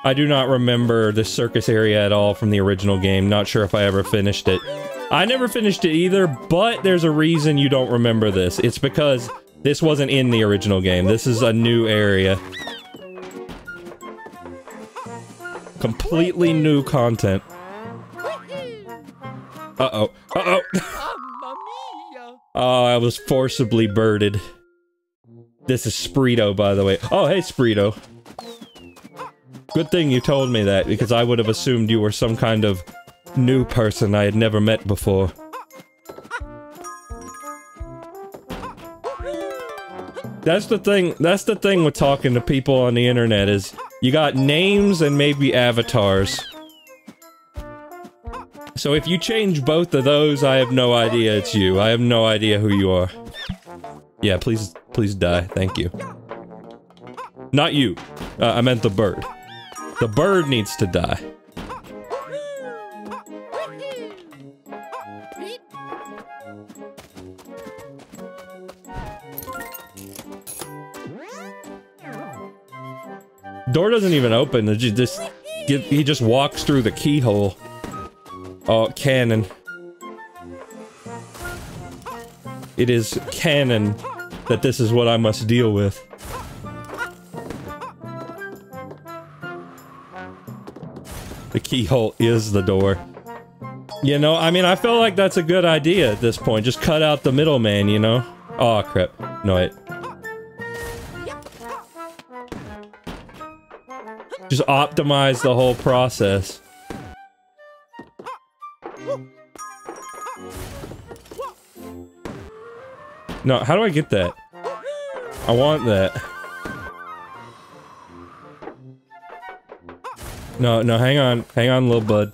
I do not remember the circus area at all from the original game. Not sure if I ever finished it. I never finished it either, but there's a reason you don't remember this. It's because this wasn't in the original game. This is a new area. Completely new content. Uh-oh. Uh-oh. Oh, I was forcibly birded. This is Sprito, by the way. Oh, hey, Sprito. Good thing you told me that, because I would have assumed you were some kind of new person I had never met before. That's the thing, that's the thing with talking to people on the internet is you got names and maybe avatars. So if you change both of those, I have no idea it's you. I have no idea who you are. Yeah, please, please die. Thank you. Not you. Uh, I meant the bird. The bird needs to die. Door doesn't even open. It just get, he just walks through the keyhole. Oh, canon. It is canon that this is what I must deal with. The keyhole is the door. You know, I mean, I feel like that's a good idea at this point. Just cut out the middleman, you know? Oh, crap. No, it... Just optimize the whole process. No, how do I get that? I want that. No, no, hang on. Hang on, little bud.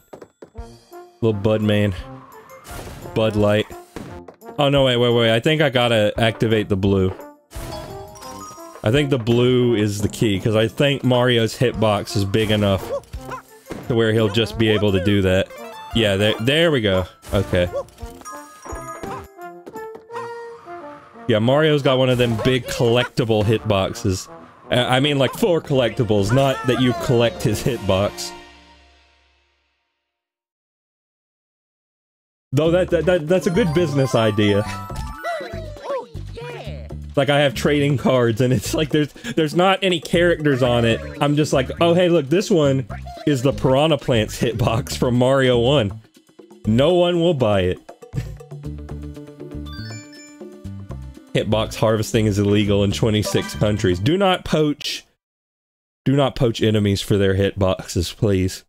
Little bud man. Bud light. Oh, no, wait, wait, wait. I think I gotta activate the blue. I think the blue is the key, because I think Mario's hitbox is big enough to where he'll just be able to do that. Yeah, there, there we go. Okay. Yeah, Mario's got one of them big collectible hitboxes. Uh, I mean, like for collectibles, not that you collect his hitbox. Though that, that, that that's a good business idea. Like I have trading cards and it's like there's there's not any characters on it. I'm just like, oh hey look, this one is the Piranha Plants hitbox from Mario 1. No one will buy it. Hitbox harvesting is illegal in 26 countries. Do not poach. Do not poach enemies for their hitboxes, please.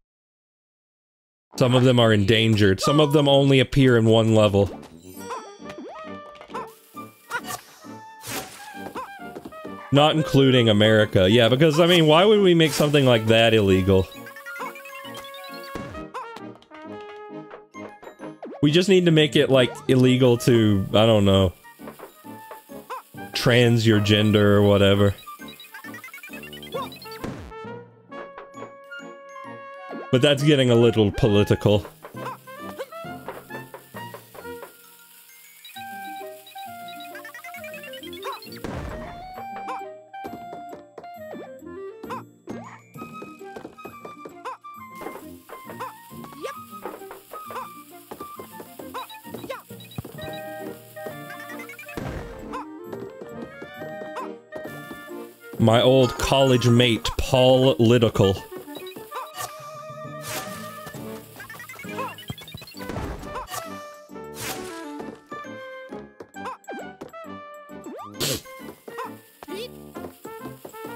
Some of them are endangered. Some of them only appear in one level. Not including America. Yeah, because, I mean, why would we make something like that illegal? We just need to make it, like, illegal to, I don't know, trans your gender or whatever. But that's getting a little political. My old college mate, Paul Lidical.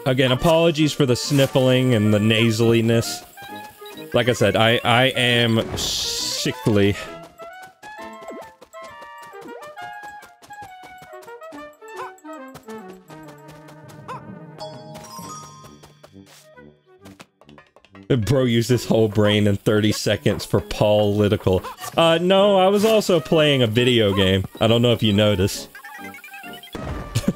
Again, apologies for the sniffling and the nasaliness. Like I said, I, I am sickly. Bro used his whole brain in 30 seconds for Paul Lidical. Uh, no, I was also playing a video game. I don't know if you noticed.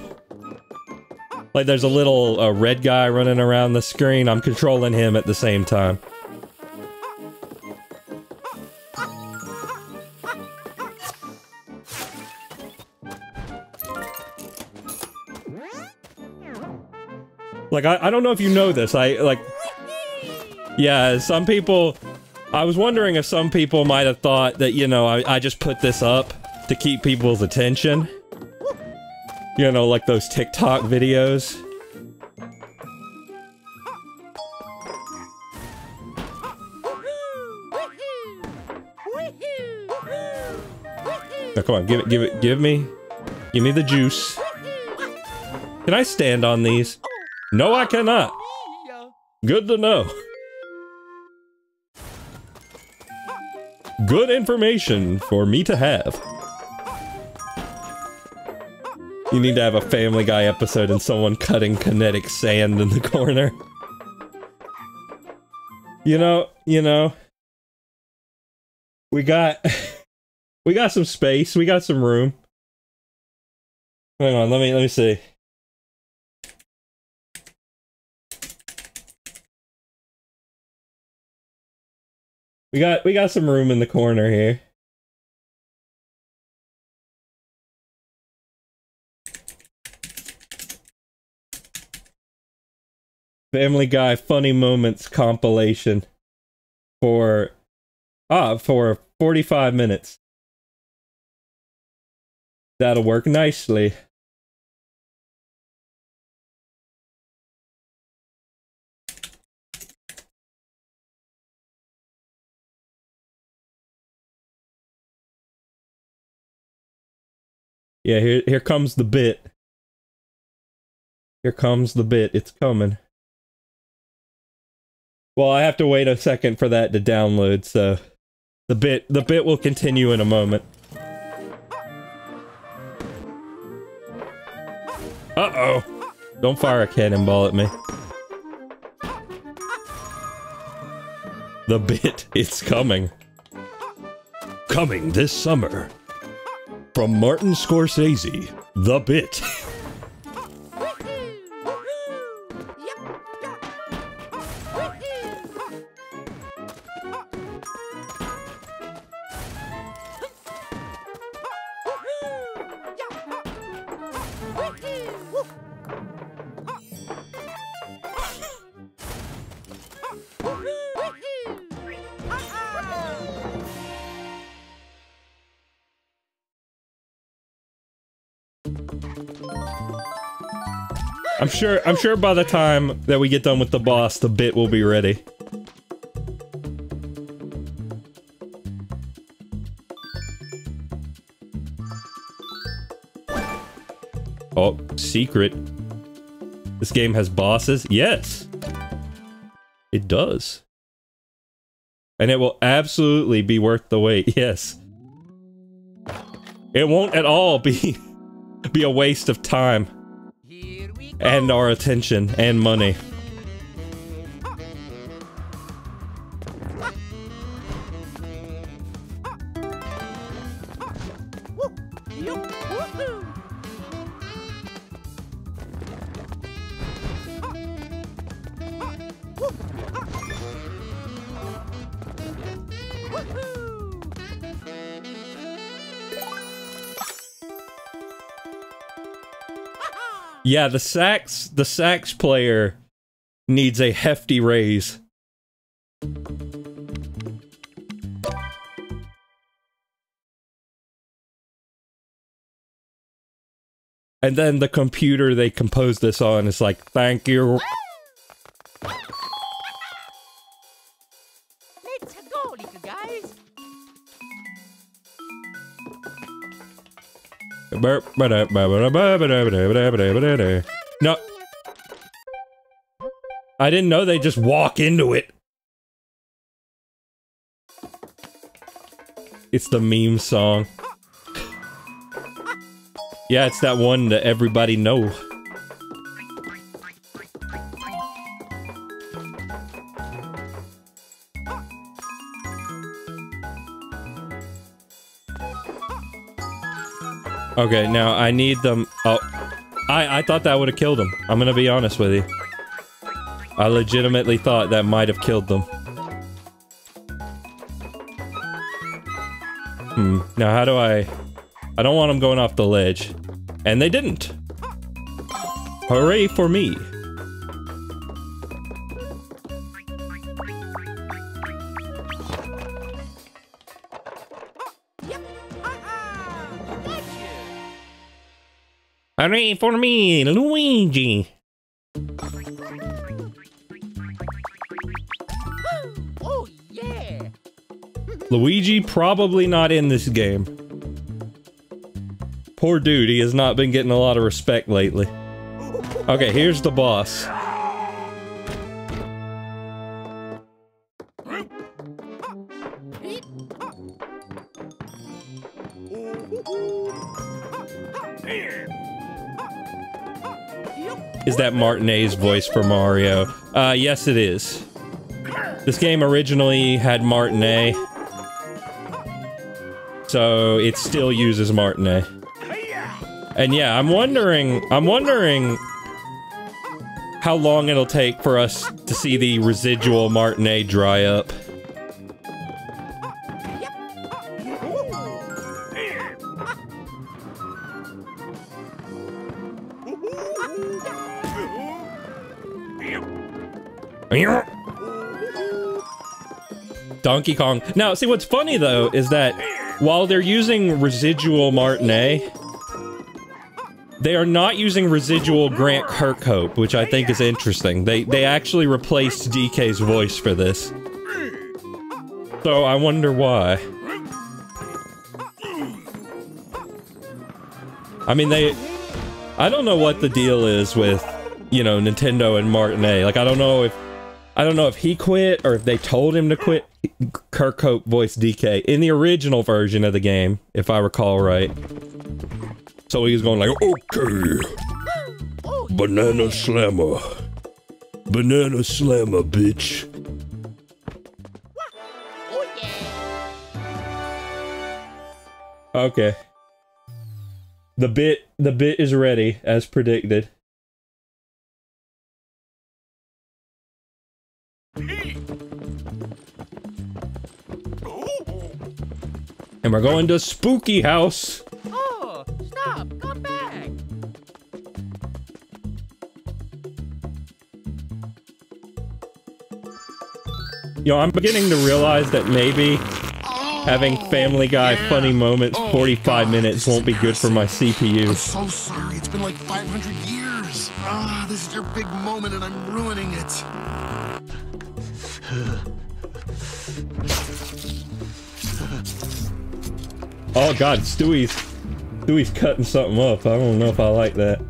like, there's a little uh, red guy running around the screen. I'm controlling him at the same time. Like, I, I don't know if you know this. I, like, yeah, some people... I was wondering if some people might have thought that, you know, I, I just put this up to keep people's attention. You know, like those TikTok videos. Now, come on, give it, give it, give me, give me the juice. Can I stand on these? No, I cannot. Good to know. Good information for me to have. You need to have a Family Guy episode and someone cutting kinetic sand in the corner. You know, you know. We got... We got some space. We got some room. Hang on, let me, let me see. We got we got some room in the corner here. Family Guy funny moments compilation for ah for 45 minutes. That'll work nicely. Yeah, here here comes the bit. Here comes the bit. It's coming. Well, I have to wait a second for that to download, so the bit the bit will continue in a moment. Uh-oh. Don't fire a cannonball at me. The bit, it's coming. Coming this summer. From Martin Scorsese, The Bit. sure I'm sure by the time that we get done with the boss, the bit will be ready. Oh, secret. This game has bosses? Yes. It does. And it will absolutely be worth the wait, yes. It won't at all be be a waste of time. And our attention and money. Yeah, the sax the sax player needs a hefty raise. And then the computer they composed this on is like, thank you. No. I didn't know they just walk into it. It's the meme song. Yeah, it's that one that everybody know. Okay, now I need them. Oh, I I thought that would have killed them. I'm gonna be honest with you. I legitimately thought that might have killed them. Hmm. Now how do I? I don't want them going off the ledge, and they didn't. Hooray for me! Hooray for me, Luigi! Oh, yeah. Luigi probably not in this game. Poor dude, he has not been getting a lot of respect lately. Okay, here's the boss. That Martinet's voice for Mario? Uh, yes it is. This game originally had Martinet. So it still uses Martinet. And yeah, I'm wondering, I'm wondering how long it'll take for us to see the residual Martinet dry up. Donkey Kong. Now, see what's funny though is that while they're using residual Martinet, they are not using residual Grant Kirkhope, which I think is interesting. They they actually replaced DK's voice for this. So I wonder why. I mean, they... I don't know what the deal is with, you know, Nintendo and Martinet. Like, I don't know if... I don't know if he quit or if they told him to quit. Kirkhope voiced DK in the original version of the game, if I recall right. So he was going like, okay, banana slammer. Banana slammer, bitch. Okay. The bit the bit is ready as predicted. And we're going to Spooky House. Oh, stop. Come back. You know, I'm beginning to realize that maybe having Family Guy funny moments 45 minutes won't be good for my CPU. I'm so sorry. It's been like 500 years. Ah, this is your big moment and I'm ruining it. Oh god, Stewie's Stewie's cutting something up. I don't know if I like that.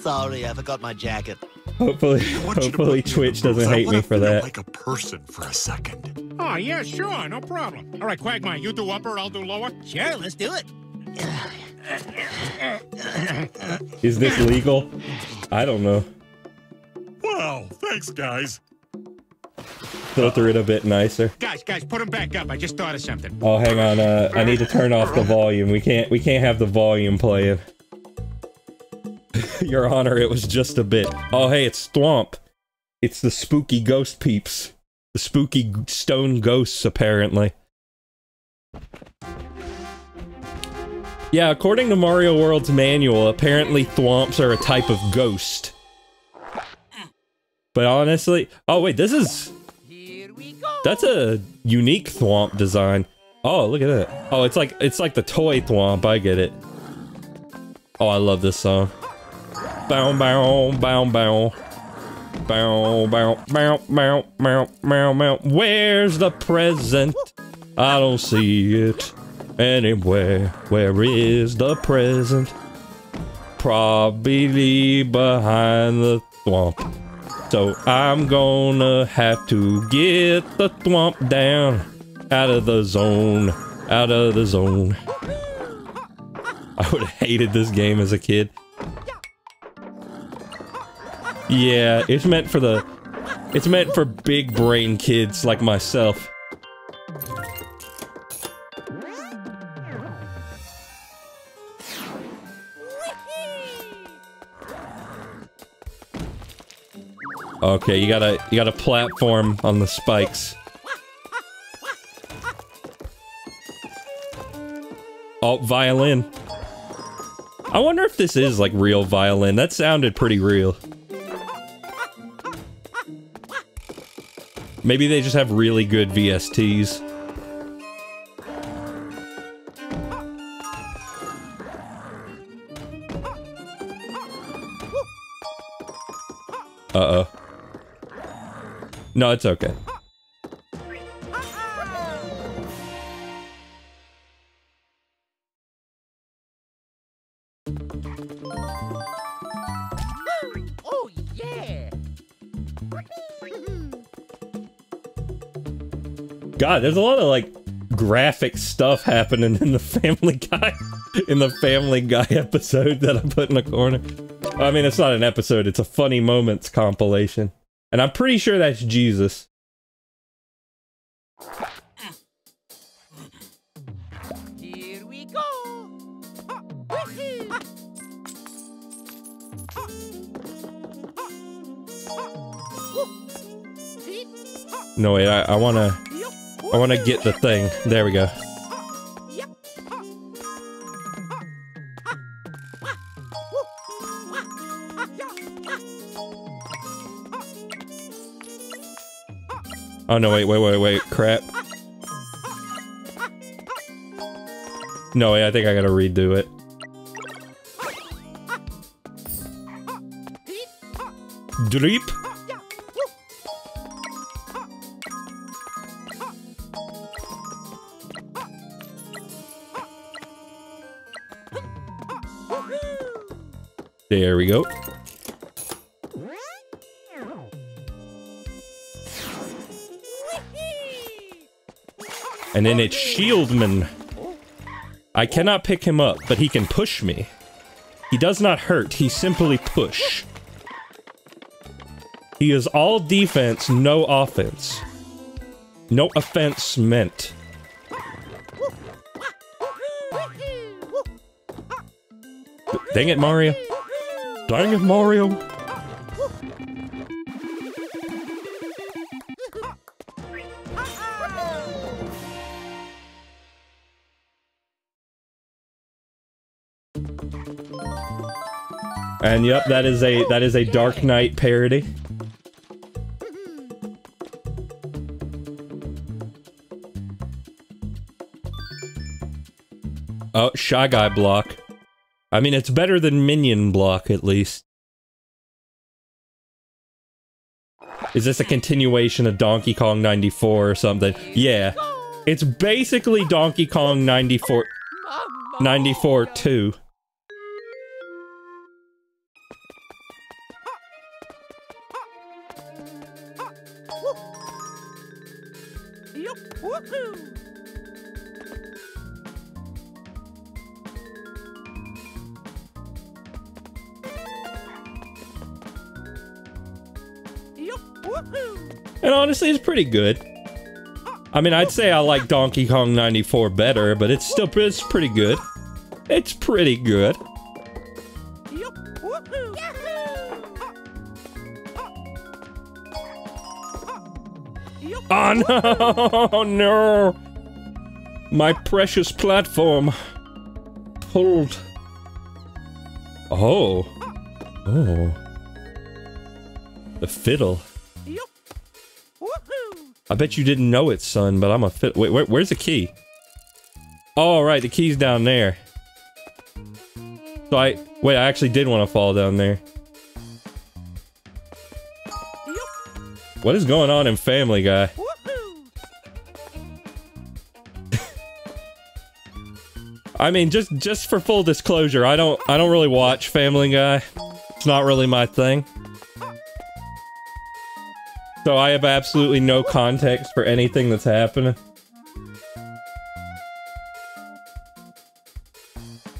Sorry, I forgot my jacket. Hopefully, I want you to hopefully put me in Twitch doesn't I hate me for that. like a person for a second. Oh, yeah, sure, no problem. All right, Quagmire, you do upper, I'll do lower. Sure, let's do it. Is this legal? I don't know. Wow, thanks, guys. Filter it a bit nicer. Guys, guys, put them back up. I just thought of something. Oh, hang on. Uh, I need to turn off the volume. We can't. We can't have the volume playing. Your Honor, it was just a bit. Oh, hey, it's Thwomp. It's the spooky ghost peeps. The spooky stone ghosts, apparently. Yeah, according to Mario World's manual, apparently Thwomps are a type of ghost. But honestly, oh wait, this is Here we go. that's a unique Thwomp design. Oh, look at that. Oh, it's like it's like the toy Thwomp. I get it. Oh, I love this song. Bow bow bow bow. Bow bow bow bow bow bow bow. Where's the present? I don't see it anywhere. Where is the present? Probably behind the Thwomp. So I'm gonna have to get the thwomp down out of the zone, out of the zone. I would have hated this game as a kid. Yeah, it's meant for the it's meant for big brain kids like myself. Okay, you gotta you gotta platform on the spikes. Oh, violin. I wonder if this is like real violin. That sounded pretty real. Maybe they just have really good VSTs. Uh-oh. No, it's okay. Oh, yeah. God, there's a lot of like graphic stuff happening in the Family Guy in the Family Guy episode that I put in the corner. I mean, it's not an episode; it's a funny moments compilation, and I'm pretty sure that's Jesus. Here we go. No wait, I, I wanna, I wanna get the thing. There we go. Oh no, wait, wait, wait, wait, crap. No, wait, I think I gotta redo it. Dreep? There we go. And then it's Shieldman. I cannot pick him up, but he can push me. He does not hurt, he simply push. He is all defense, no offense. No offense meant. Dang it, Mario. Dang it, Mario. And yep, that is a that is a Dark Knight parody. Oh, Shy Guy block. I mean, it's better than Minion Block, at least. Is this a continuation of Donkey Kong 94 or something? Yeah. It's basically Donkey Kong 94, 94 2. Honestly, it's pretty good. I mean, I'd say I like Donkey Kong 94 better, but it's still it's pretty good. It's pretty good. Oh no, no! My precious platform pulled. Oh, oh, the fiddle. I bet you didn't know it, son, but I'm a fit. Wait, where, where's the key? Oh, right, the key's down there. So I wait. I actually did want to fall down there. What is going on in Family Guy? I mean, just just for full disclosure, I don't I don't really watch Family Guy. It's not really my thing. So I have absolutely no context for anything that's happening.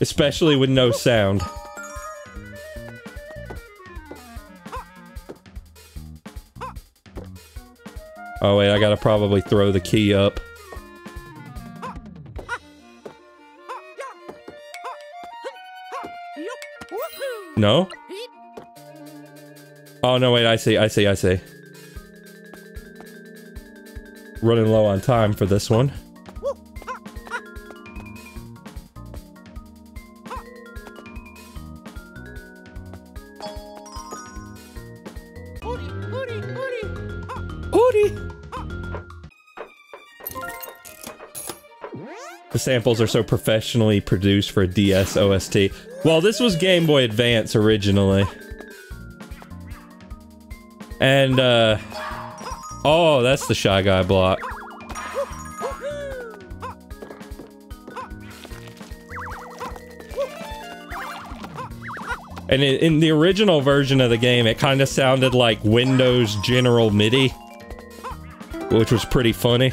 Especially with no sound. Oh wait, I gotta probably throw the key up. No? Oh no, wait, I see, I see, I see. Running low on time for this one. The samples are so professionally produced for a DS OST. Well, this was Game Boy Advance originally. And, uh... Oh, that's the Shy Guy block. And in, the original version of the game, it kind of sounded like Windows General MIDI, which was pretty funny.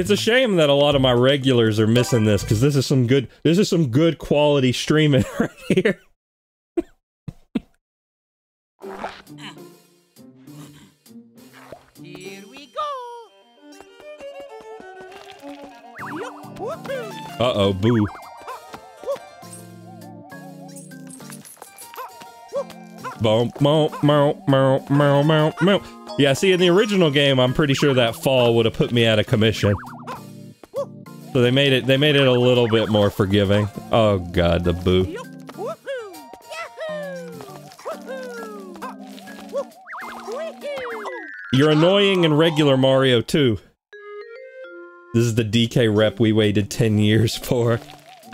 It's a shame that a lot of my regulars are missing this because this is some good this is some good quality streaming right here. Here we go! Uh-oh, boo. Boom, boom, meow, meow, meow, meow, meow. Yeah, see, in the original game, I'm pretty sure that fall would have put me out of commission. So they made it, they made it a little bit more forgiving. Oh god, the boo. Yup, woohoo! Yahoo! Woohoo! Woo! Woohoo! You're annoying in regular Mario too. This is the DK rep we waited 10 years for.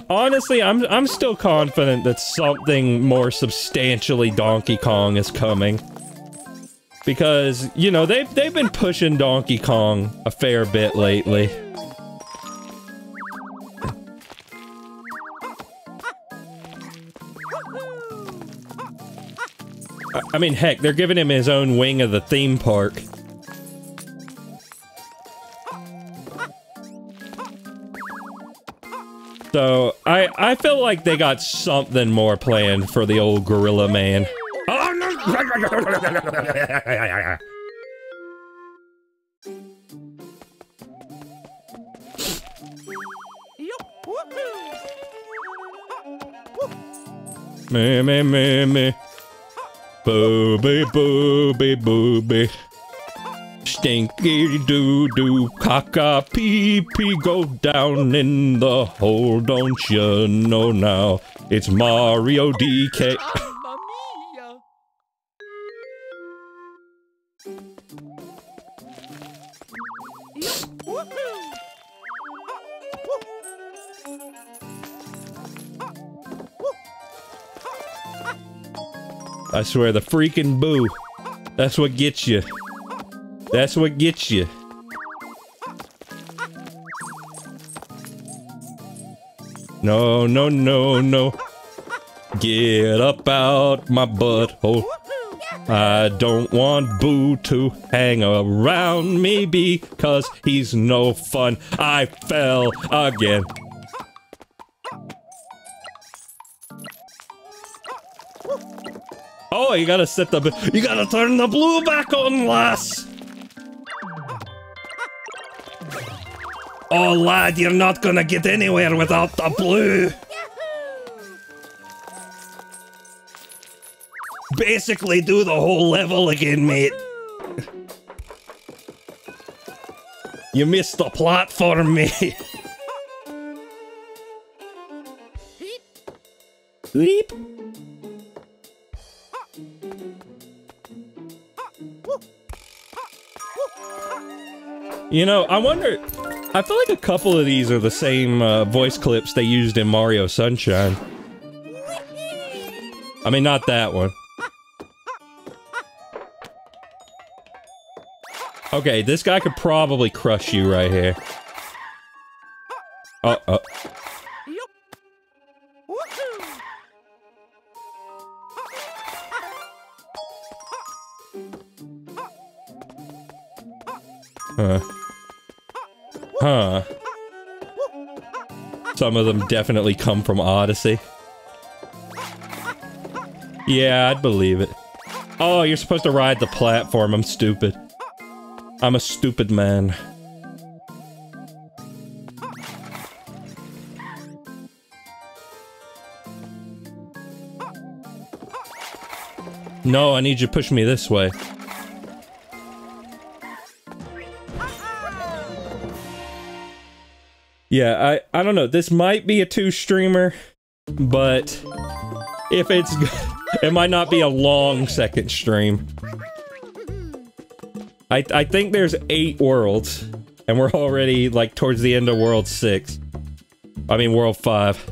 Honestly, I'm I'm still confident that something more substantially Donkey Kong is coming. Because, you know, they've, they've been pushing Donkey Kong a fair bit lately. I- mean, heck, they're giving him his own wing of the theme park. So, I I feel like they got something more planned for the old Gorilla Man. Oh, no! Me, me, me, me. Booby, booby, booby. Stinky doo doo, caca pee pee, go down in the hole, don't you know now? It's Mario DK. I swear, the freaking boo. That's what gets you. That's what gets you. No, no, no, no. Get up out my butthole. I don't want Boo to hang around me because he's no fun. I fell again. Oh, you gotta set the. You gotta turn the blue back on, lass! Oh, lad, you're not gonna get anywhere without the blue! Basically, do the whole level again, mate. You missed the platform, mate. Leap. You know, I wonder. I feel like a couple of these are the same uh, voice clips they used in Mario Sunshine. I mean, not that one. Okay, this guy could probably crush you right here. Oh, oh. Some of them definitely come from Odyssey. Yeah, I'd believe it. Oh, you're supposed to ride the platform. I'm stupid. I'm a stupid man. No, I need you to push me this way. Yeah, I I don't know. This might be a two streamer, but if it's it might not be a long second stream. I I think there's 8 worlds and we're already like towards the end of world 6. I mean world 5.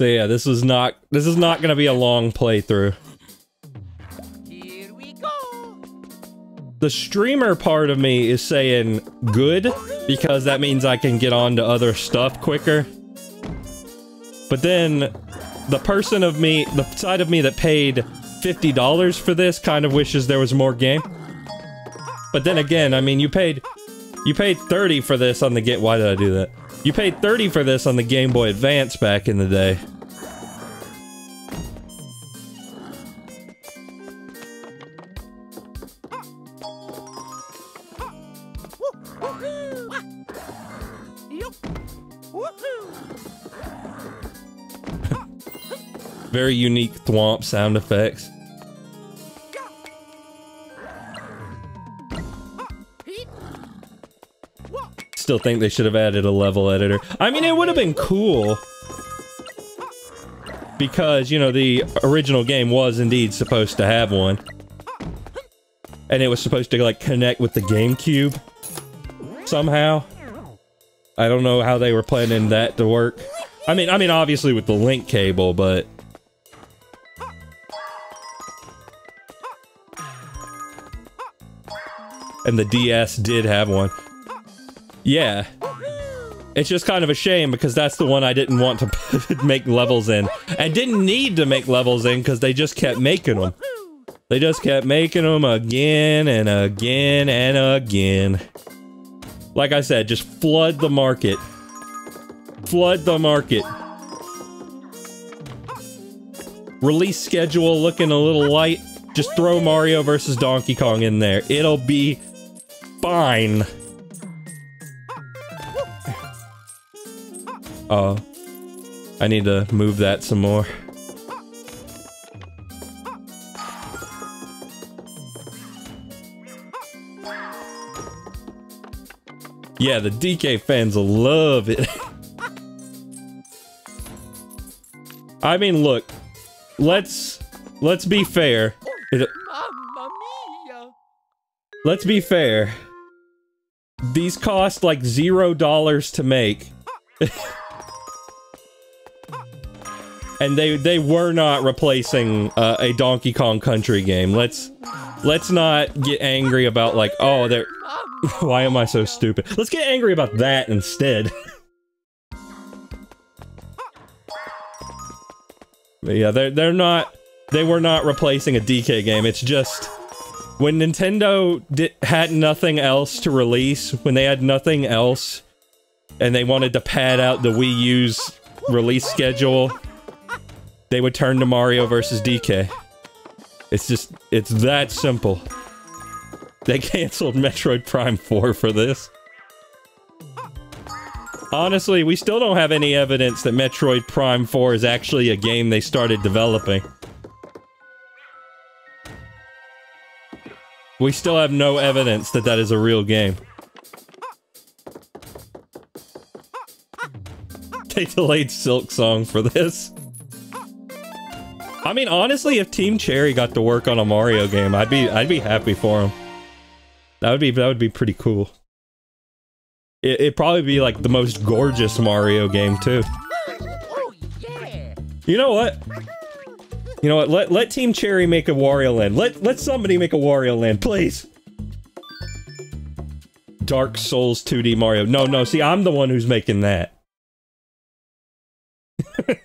So yeah, this is not this is not going to be a long playthrough. The streamer part of me is saying good because that means I can get on to other stuff quicker. But then the person of me, the side of me that paid $50 for this kind of wishes there was more game. But then again, I mean, you paid you paid 30 for this on the get why did I do that? You paid 30 for this on the Game Boy Advance back in the day. Very unique thwomp sound effects. Still think they should have added a level editor. I mean, it would have been cool. Because, you know, the original game was indeed supposed to have one. And it was supposed to, like, connect with the GameCube. Somehow. I don't know how they were planning that to work. I mean, I mean, obviously with the link cable, but... And the DS did have one. Yeah. It's just kind of a shame because that's the one I didn't want to make levels in. And didn't need to make levels in because they just kept making them. They just kept making them again and again and again. Like I said, just flood the market. Flood the market. Release schedule looking a little light. Just throw Mario versus Donkey Kong in there. It'll be fine. Uh, I need to move that some more. Yeah, the DK fans will love it. I mean, look, let's let's be fair. Mamma mia! let's be fair. These cost like zero dollars to make. and they they were not replacing uh, a Donkey Kong Country game. Let's let's not get angry about like oh they're why am I so stupid? Let's get angry about that instead. Yeah, they're they're not they were not replacing a DK game. It's just when Nintendo had nothing else to release, when they had nothing else, and they wanted to pad out the Wii U's release schedule, they would turn to Mario vs. DK. It's just, it's that simple. They canceled Metroid Prime 4 for this. Honestly, we still don't have any evidence that Metroid Prime 4 is actually a game they started developing. We still have no evidence that that is a real game. They delayed Silksong for this. I mean, honestly, if Team Cherry got to work on a Mario game, I'd be I'd be happy for them. That would be that would be pretty cool. It, it'd probably be like the most gorgeous Mario game too. Oh! You know what? You know what? Let let Team Cherry make a Wario Land. Let let somebody make a Wario Land, please. Dark Souls 2D Mario. No, no. See, I'm the one who's making that.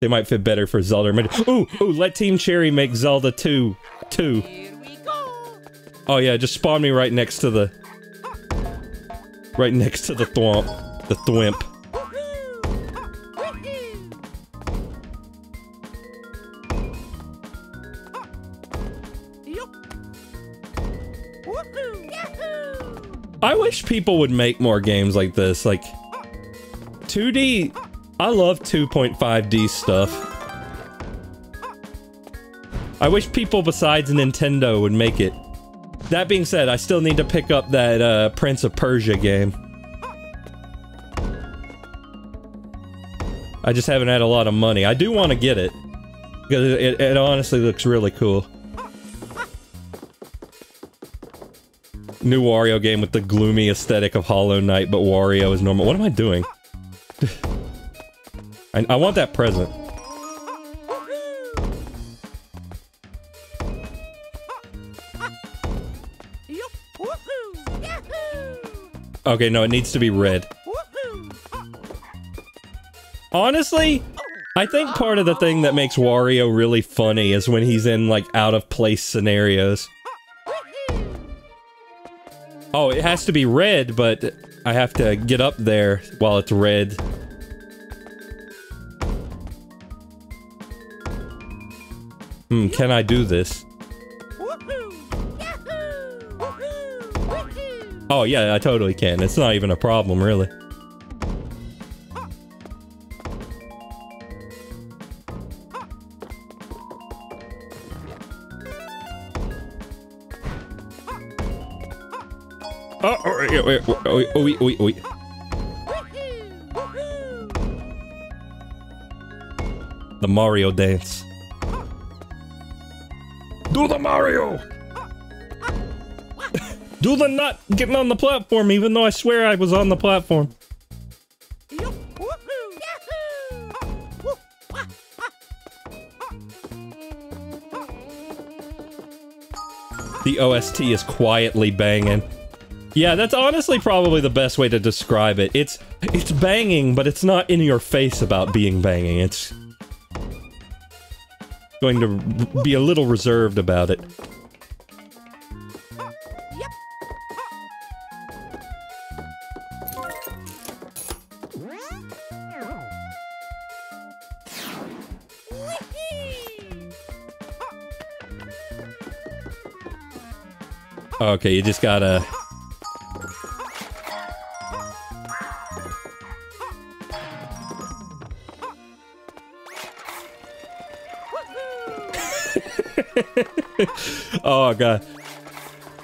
they might fit better for Zelda. Ooh, ooh. Let Team Cherry make Zelda 2, 2. Here we go! Oh yeah, just spawn me right next to the, right next to the thwomp, the thwimp. I wish people would make more games like this. Like 2D, I love 2.5D stuff. I wish people besides Nintendo would make it. That being said, I still need to pick up that uh, Prince of Persia game. I just haven't had a lot of money. I do want to get it. Because it, it honestly looks really cool. New Wario game with the gloomy aesthetic of Hollow Knight, but Wario is normal. What am I doing? I, I want that present. Okay, no, it needs to be red. Honestly, I think part of the thing that makes Wario really funny is when he's in, like, out-of-place scenarios. Oh, it has to be red, but I have to get up there while it's red. Hmm, can I do this? Woohoo! Yahoo! Woohoo! Woohoo! Oh yeah, I totally can. It's not even a problem, really. Wait, wait, wait, wait, wait, wait, wait. Woohoo! Woohoo! The Mario dance. Do the Mario! Do the not getting on the platform, even though I swear I was on the platform. Yup! Woohoo! Yahoo! Woo! Wah! The OST is quietly banging. Yeah, that's honestly probably the best way to describe it. It's it's banging, but it's not in your face about being banging. It's going to be a little reserved about it. Okay, you just gotta. Oh god.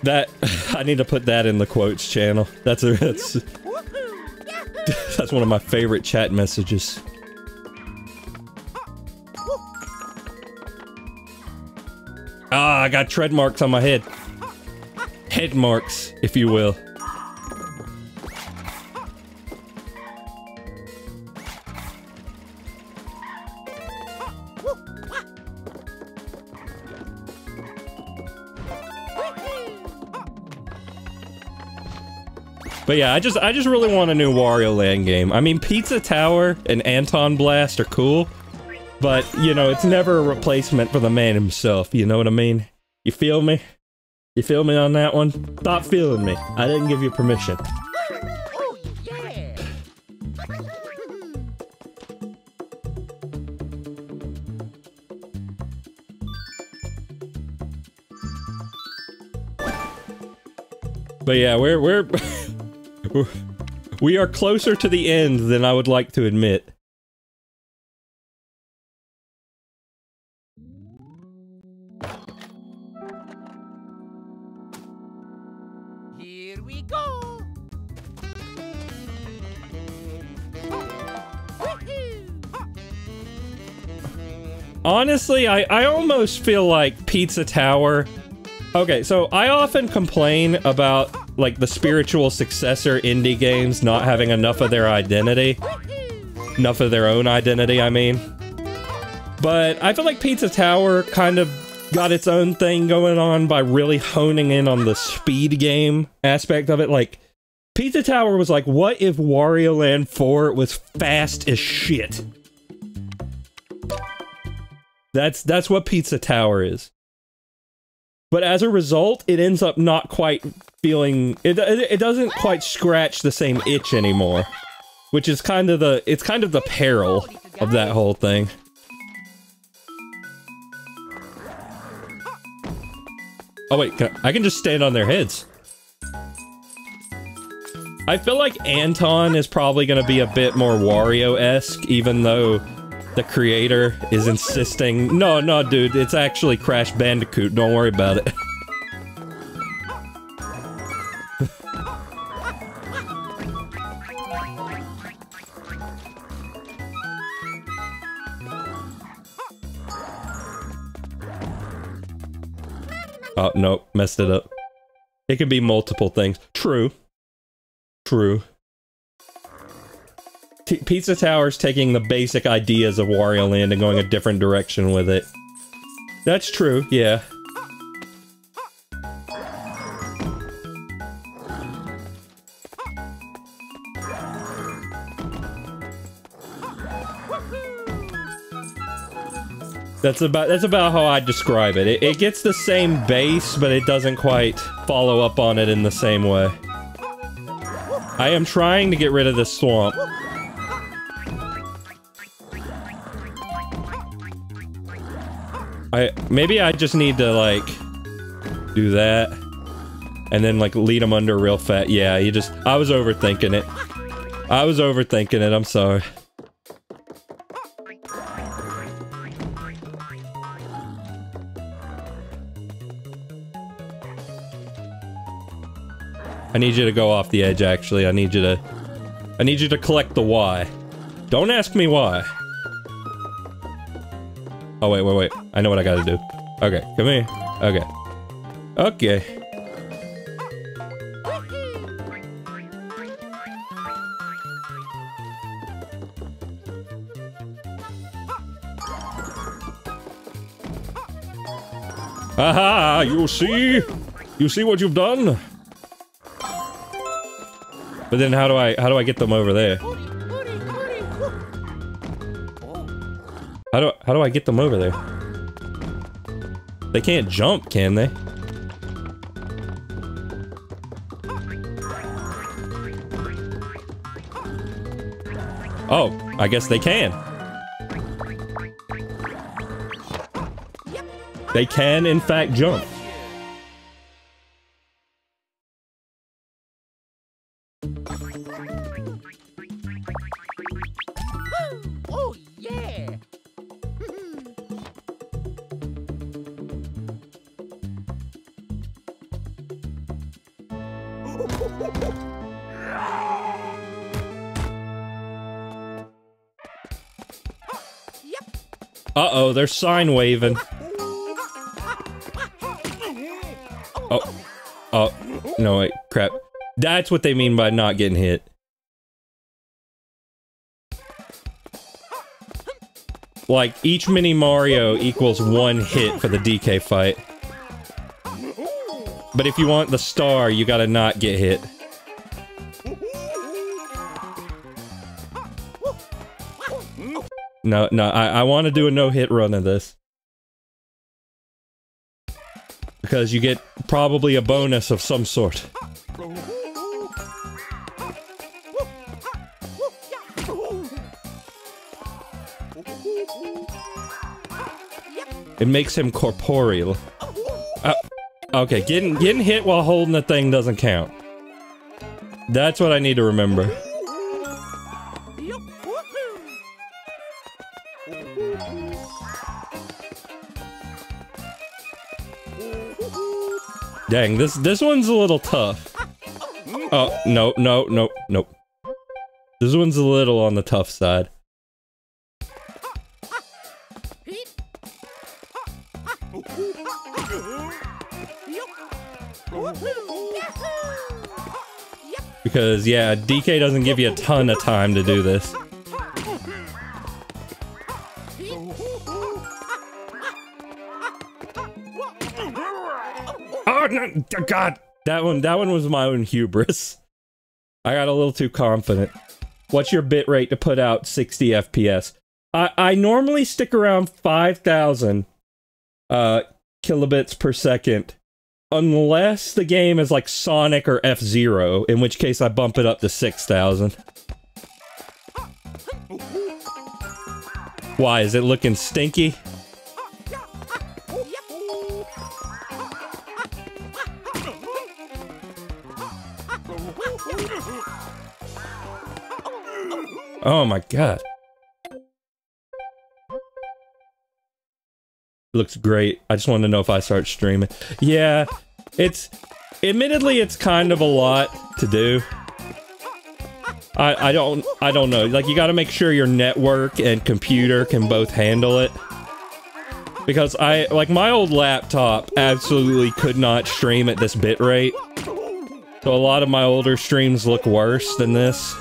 That I need to put that in the quotes channel. That's a that's that's one of my favorite chat messages. Ah, I got tread marks on my head. Head marks, if you will. But yeah, I just I just really want a new Wario Land game. I mean, Pizza Tower and Antonblast are cool, but you know, it's never a replacement for the man himself. You know what I mean? You feel me? You feel me on that one? Stop feeling me. I didn't give you permission. But yeah, we're we're- we are closer to the end than I would like to admit. Here we go! Honestly, I, I almost feel like Pizza Tower. Okay, so I often complain about like the spiritual successor indie games not having enough of their identity. Enough of their own identity, I mean. But I feel like Pizza Tower kind of got its own thing going on by really honing in on the speed game aspect of it. Like, Pizza Tower was like, what if Wario Land 4 was fast as shit? That's that's what Pizza Tower is. But as a result, it ends up not quite feeling it it, it doesn't quite scratch the same itch anymore. Which is kind of the it's kind of the peril of that whole thing. Oh wait, can I, I can just stand on their heads. I feel like Anton is probably going to be a bit more Wario-esque, even though the creator is insisting, no, no, dude, it's actually Crash Bandicoot, don't worry about it. oh, nope, messed it up. It could be multiple things. True. True. T Pizza Tower's taking the basic ideas of Wario Land and going a different direction with it. That's true, yeah. That's about that's about how I describe it. it. It gets the same base, but it doesn't quite follow up on it in the same way. I am trying to get rid of this swamp. I maybe I just need to like do that and then like lead them under real fat. Yeah, you just I was overthinking it. I was overthinking it. I'm sorry. I need you to go off the edge actually. I need you to I need you to collect the Y. Don't ask me why. Oh, wait, wait, wait. I know what I gotta do. Okay, come here. Okay. Okay. Aha! You see? You see what you've done? But then how do I how do I get them over there? How do how do I get them over there? They can't jump, can they? Oh, I guess they can. They can, in fact, jump. They're sign waving. Oh. Oh. No, wait. Crap. That's what they mean by not getting hit. Like, each mini Mario equals one hit for the DK fight. But if you want the star, you gotta not get hit. No, no, I, I want to do a no-hit run of this. Because you get probably a bonus of some sort. It makes him corporeal. Uh, okay, getting getting hit while holding the thing doesn't count. That's what I need to remember. Dang, this this one's a little tough. Oh, no, no, no, nope. This one's a little on the tough side. Because, yeah, DK doesn't give you a ton of time to do this. God! That one, that one was my own hubris. I got a little too confident. What's your bit rate to put out 60 FPS? I, I normally stick around 5,000 uh, kilobits per second. Unless the game is like Sonic or F-Zero, in which case I bump it up to 6,000. Why, is it looking stinky? Oh my god. Looks great. I just want to know if I start streaming. Yeah, it's... Admittedly, it's kind of a lot to do. I, I don't I don't know. Like you got to make sure your network and computer can both handle it. Because I like my old laptop absolutely could not stream at this bit rate. So a lot of my older streams look worse than this.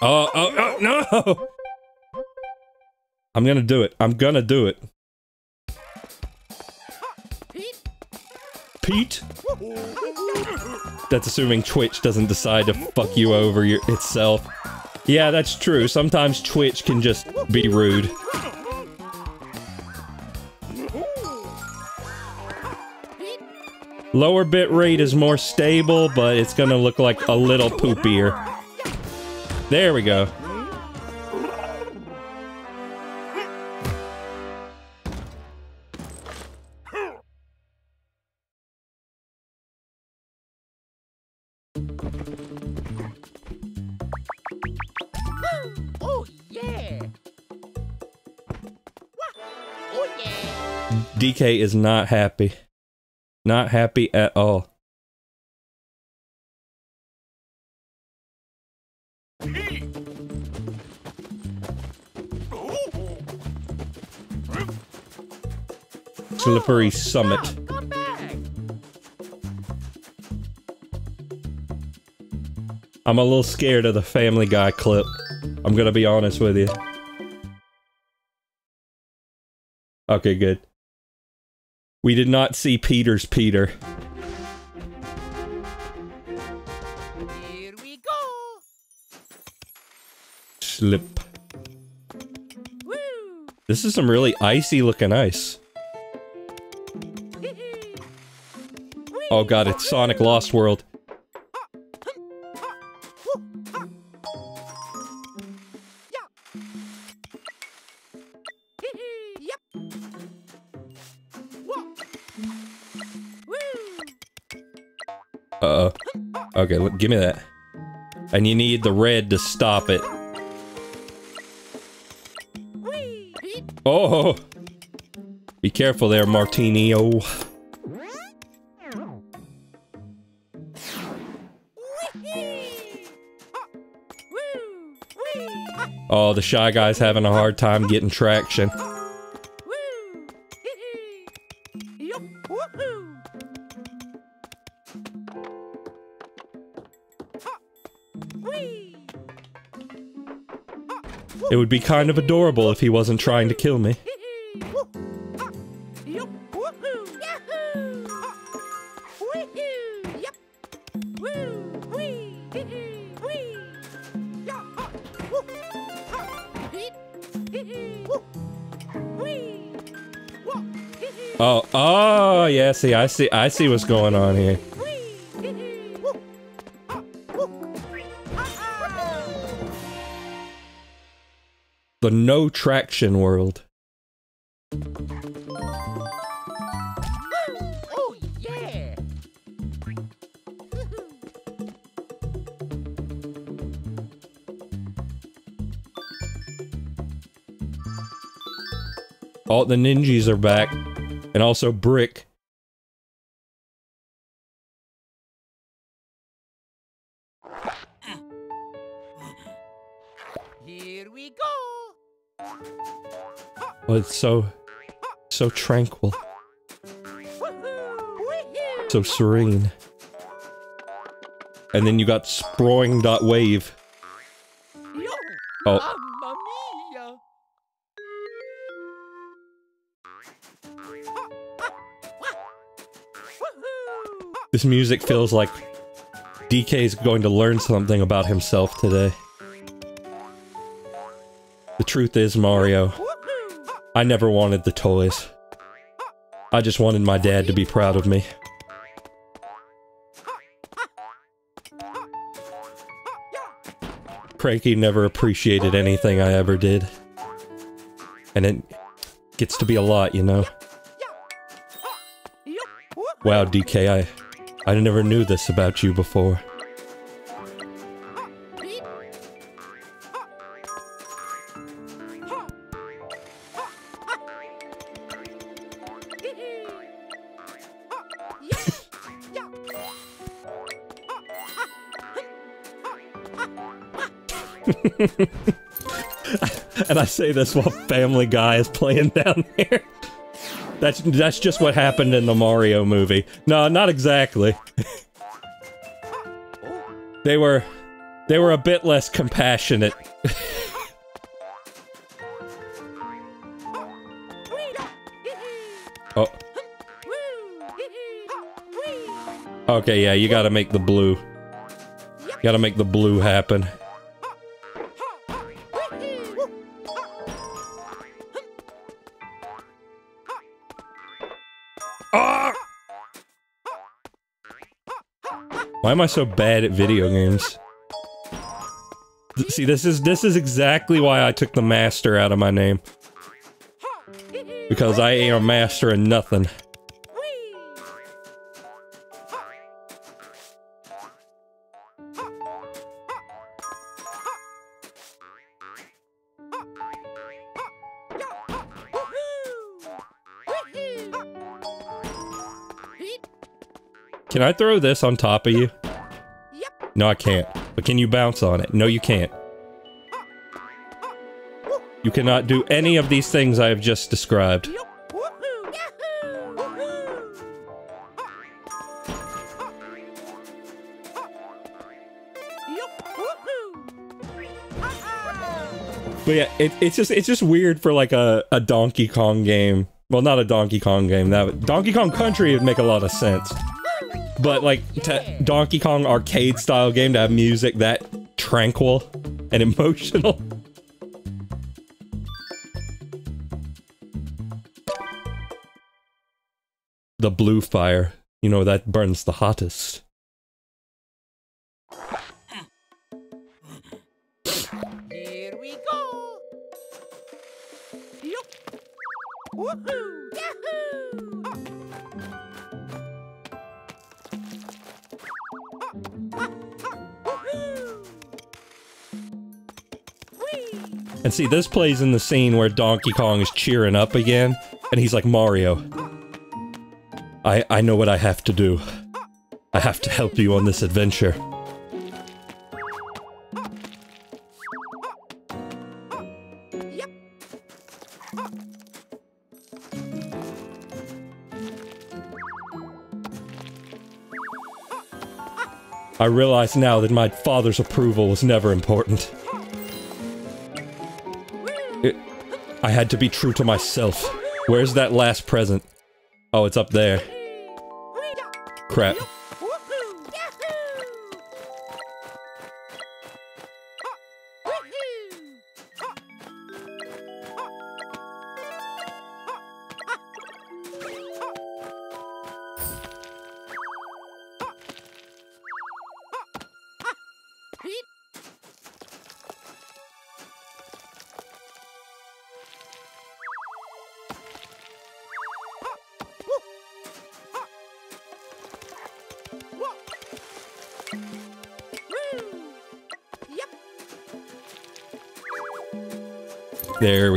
Oh, oh, oh, no! I'm gonna do it. I'm gonna do it. Pete? That's assuming Twitch doesn't decide to fuck you over your, itself. Yeah, that's true. Sometimes Twitch can just be rude. Lower bit rate is more stable, but it's gonna look like a little poopier. There we go. Oh yeah. Oh yeah. DK is not happy. Not happy at all. Slippery Summit. I'm a little scared of the Family Guy clip. I'm gonna be honest with you. Okay, good. We did not see Peter's Peter. Here we go. Slip. Woo. This is some really icy looking ice. Oh god, it's Sonic Lost World. Uh oh. Okay, look, give me that. And you need the red to stop it. Oh! Be careful there, Martinio. Oh, the Shy Guy's having a hard time getting traction. It would be kind of adorable if he wasn't trying to kill me. See, I see, I see what's going on here. The no traction world. All the ninjas are back. And also Brick. We go! Oh, it's so, so tranquil. So serene. And then you got Sproing dot wave. Oh, Mamma mia! Woohoo! this music feels like DK is going to learn something about himself today. Truth is, Mario, I never wanted the toys. I just wanted my dad to be proud of me. Cranky never appreciated anything I ever did. And it gets to be a lot, you know? Wow, DK, I, I never knew this about you before. I say this while Family Guy is playing down there. That's that's just what happened in the Mario movie. No, not exactly. they were they were a bit less compassionate. oh, okay, yeah, you got to make the blue. You got to make the blue happen. Why am I so bad at video games? See, this is this is exactly why I took the master out of my name. Because I ain't a master in nothing. Can I throw this on top of you? Yep. No, I can't. But can you bounce on it? No, you can't. You cannot do any of these things I have just described. Yup. Woohoo! Yahoo! Woohoo! Yup. Woohoo! Ah-ah! But yeah, it, it's just it's just weird for like a, a Donkey Kong game. Well, not a Donkey Kong game. That would, Donkey Kong Country would make a lot of sense. But like Donkey Kong arcade style game to have music that tranquil and emotional. The blue fire, you know, that burns the hottest. And see, this plays in the scene where Donkey Kong is cheering up again, and he's like, Mario, I, I know what I have to do. I have to help you on this adventure. I realize now that my father's approval was never important. I had to be true to myself. Where's that last present? Oh, it's up there. Crap.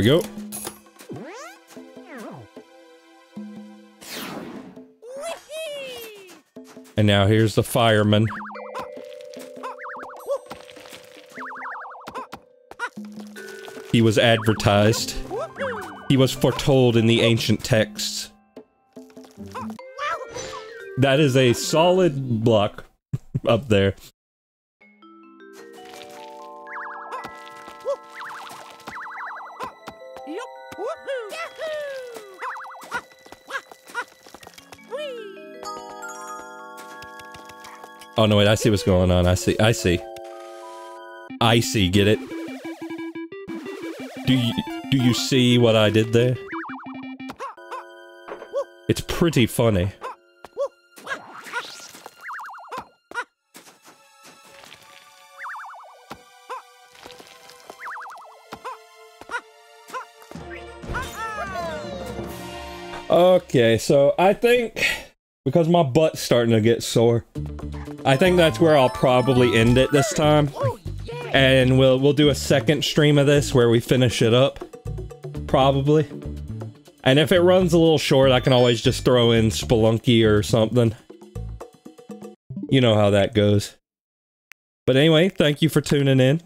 We go. And now here's the fireman. He was advertised. He was foretold in the ancient texts. That is a solid block up there. Oh no, wait, I see what's going on. I see, I see. I see, get it? Do you, do you see what I did there? It's pretty funny. Okay, so I think because my butt's starting to get sore, I think that's where I'll probably end it this time. And we'll we'll do a second stream of this where we finish it up. Probably. And if it runs a little short, I can always just throw in Spelunky or something. You know how that goes. But anyway, thank you for tuning in.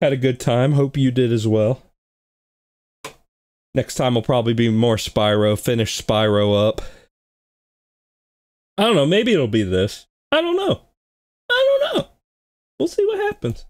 Had a good time. Hope you did as well. Next time will probably be more Spyro. Finish Spyro up. I don't know. Maybe it'll be this. I don't know. I don't know. We'll see what happens.